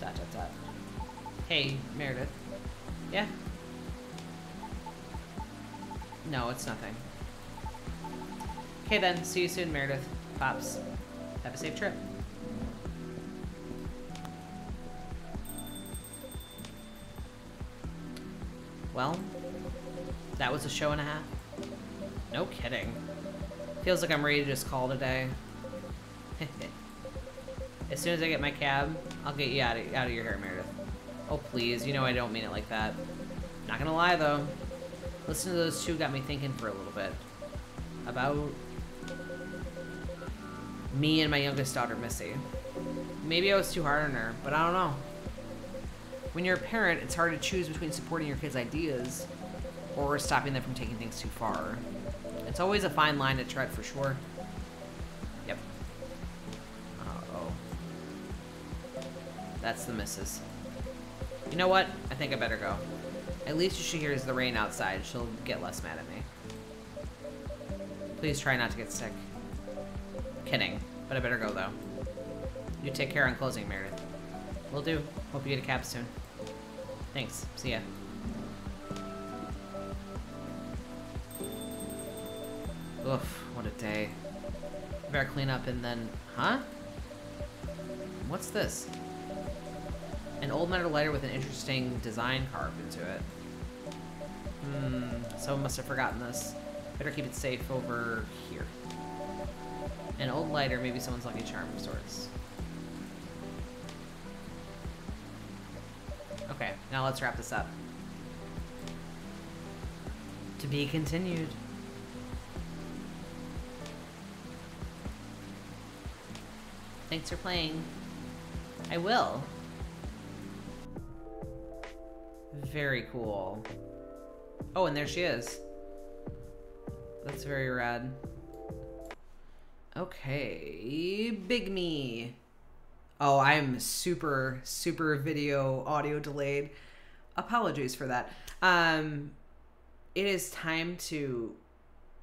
Dot dot dot. Hey, Meredith. Yeah? No, it's nothing. Okay then, see you soon, Meredith. Pops. Have a safe trip. Well, that was a show and a half. No kidding. Feels like I'm ready to just call today. as soon as I get my cab, I'll get you out of, out of your hair, Meredith. Oh, please. You know I don't mean it like that. Not gonna lie, though. Listening to those two got me thinking for a little bit. About... me and my youngest daughter, Missy. Maybe I was too hard on her, but I don't know. When you're a parent, it's hard to choose between supporting your kids' ideas or stopping them from taking things too far. It's always a fine line to tread for sure. Yep. Uh-oh. That's the missus. You know what? I think I better go. At least she hears the rain outside. She'll get less mad at me. Please try not to get sick. Kidding. But I better go, though. You take care on closing, Meredith. Will do. Hope you get a cab soon. Thanks. See ya. Oof, what a day. Better clean up and then... Huh? What's this? An old metal lighter with an interesting design carved into it. Someone must have forgotten this. Better keep it safe over here. An old lighter, maybe someone's lucky charm of sorts. Okay, now let's wrap this up. To be continued. Thanks for playing. I will. Very cool. Oh, and there she is. That's very rad. Okay, Big Me. Oh, I'm super, super video audio delayed. Apologies for that. Um, it is time to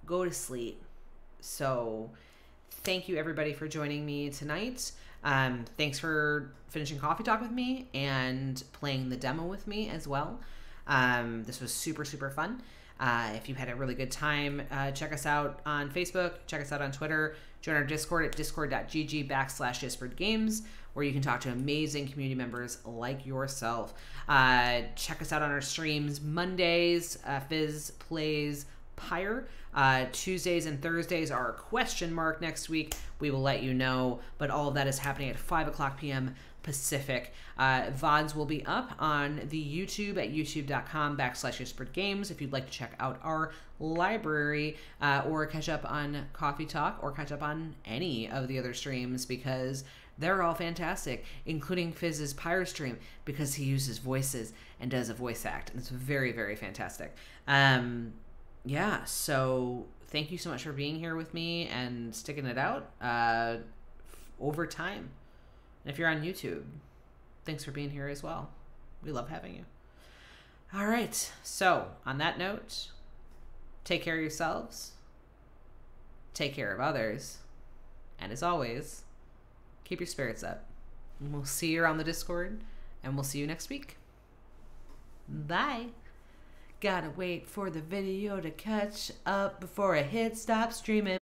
go to sleep. So, thank you everybody for joining me tonight. Um, thanks for finishing Coffee Talk with me and playing the demo with me as well. Um, this was super, super fun. Uh, if you had a really good time, uh, check us out on Facebook, check us out on Twitter, join our Discord at discord.gg backslash Games, where you can talk to amazing community members like yourself. Uh, check us out on our streams Mondays, uh, Fizz plays Pyre. Uh, Tuesdays and Thursdays are question mark next week. We will let you know, but all of that is happening at 5 o'clock p.m. Pacific. Uh, VODs will be up on the YouTube at youtube.com backslash Ysbryd Games if you'd like to check out our library uh, or catch up on Coffee Talk or catch up on any of the other streams because they're all fantastic, including Fizz's Pyre stream because he uses voices and does a voice act. And it's very, very fantastic. Um, yeah, so thank you so much for being here with me and sticking it out uh, over time. And if you're on YouTube, thanks for being here as well. We love having you. All right, so on that note, take care of yourselves, take care of others, and as always, keep your spirits up. We'll see you around the Discord, and we'll see you next week. Bye. Gotta wait for the video to catch up before I hit stop streaming.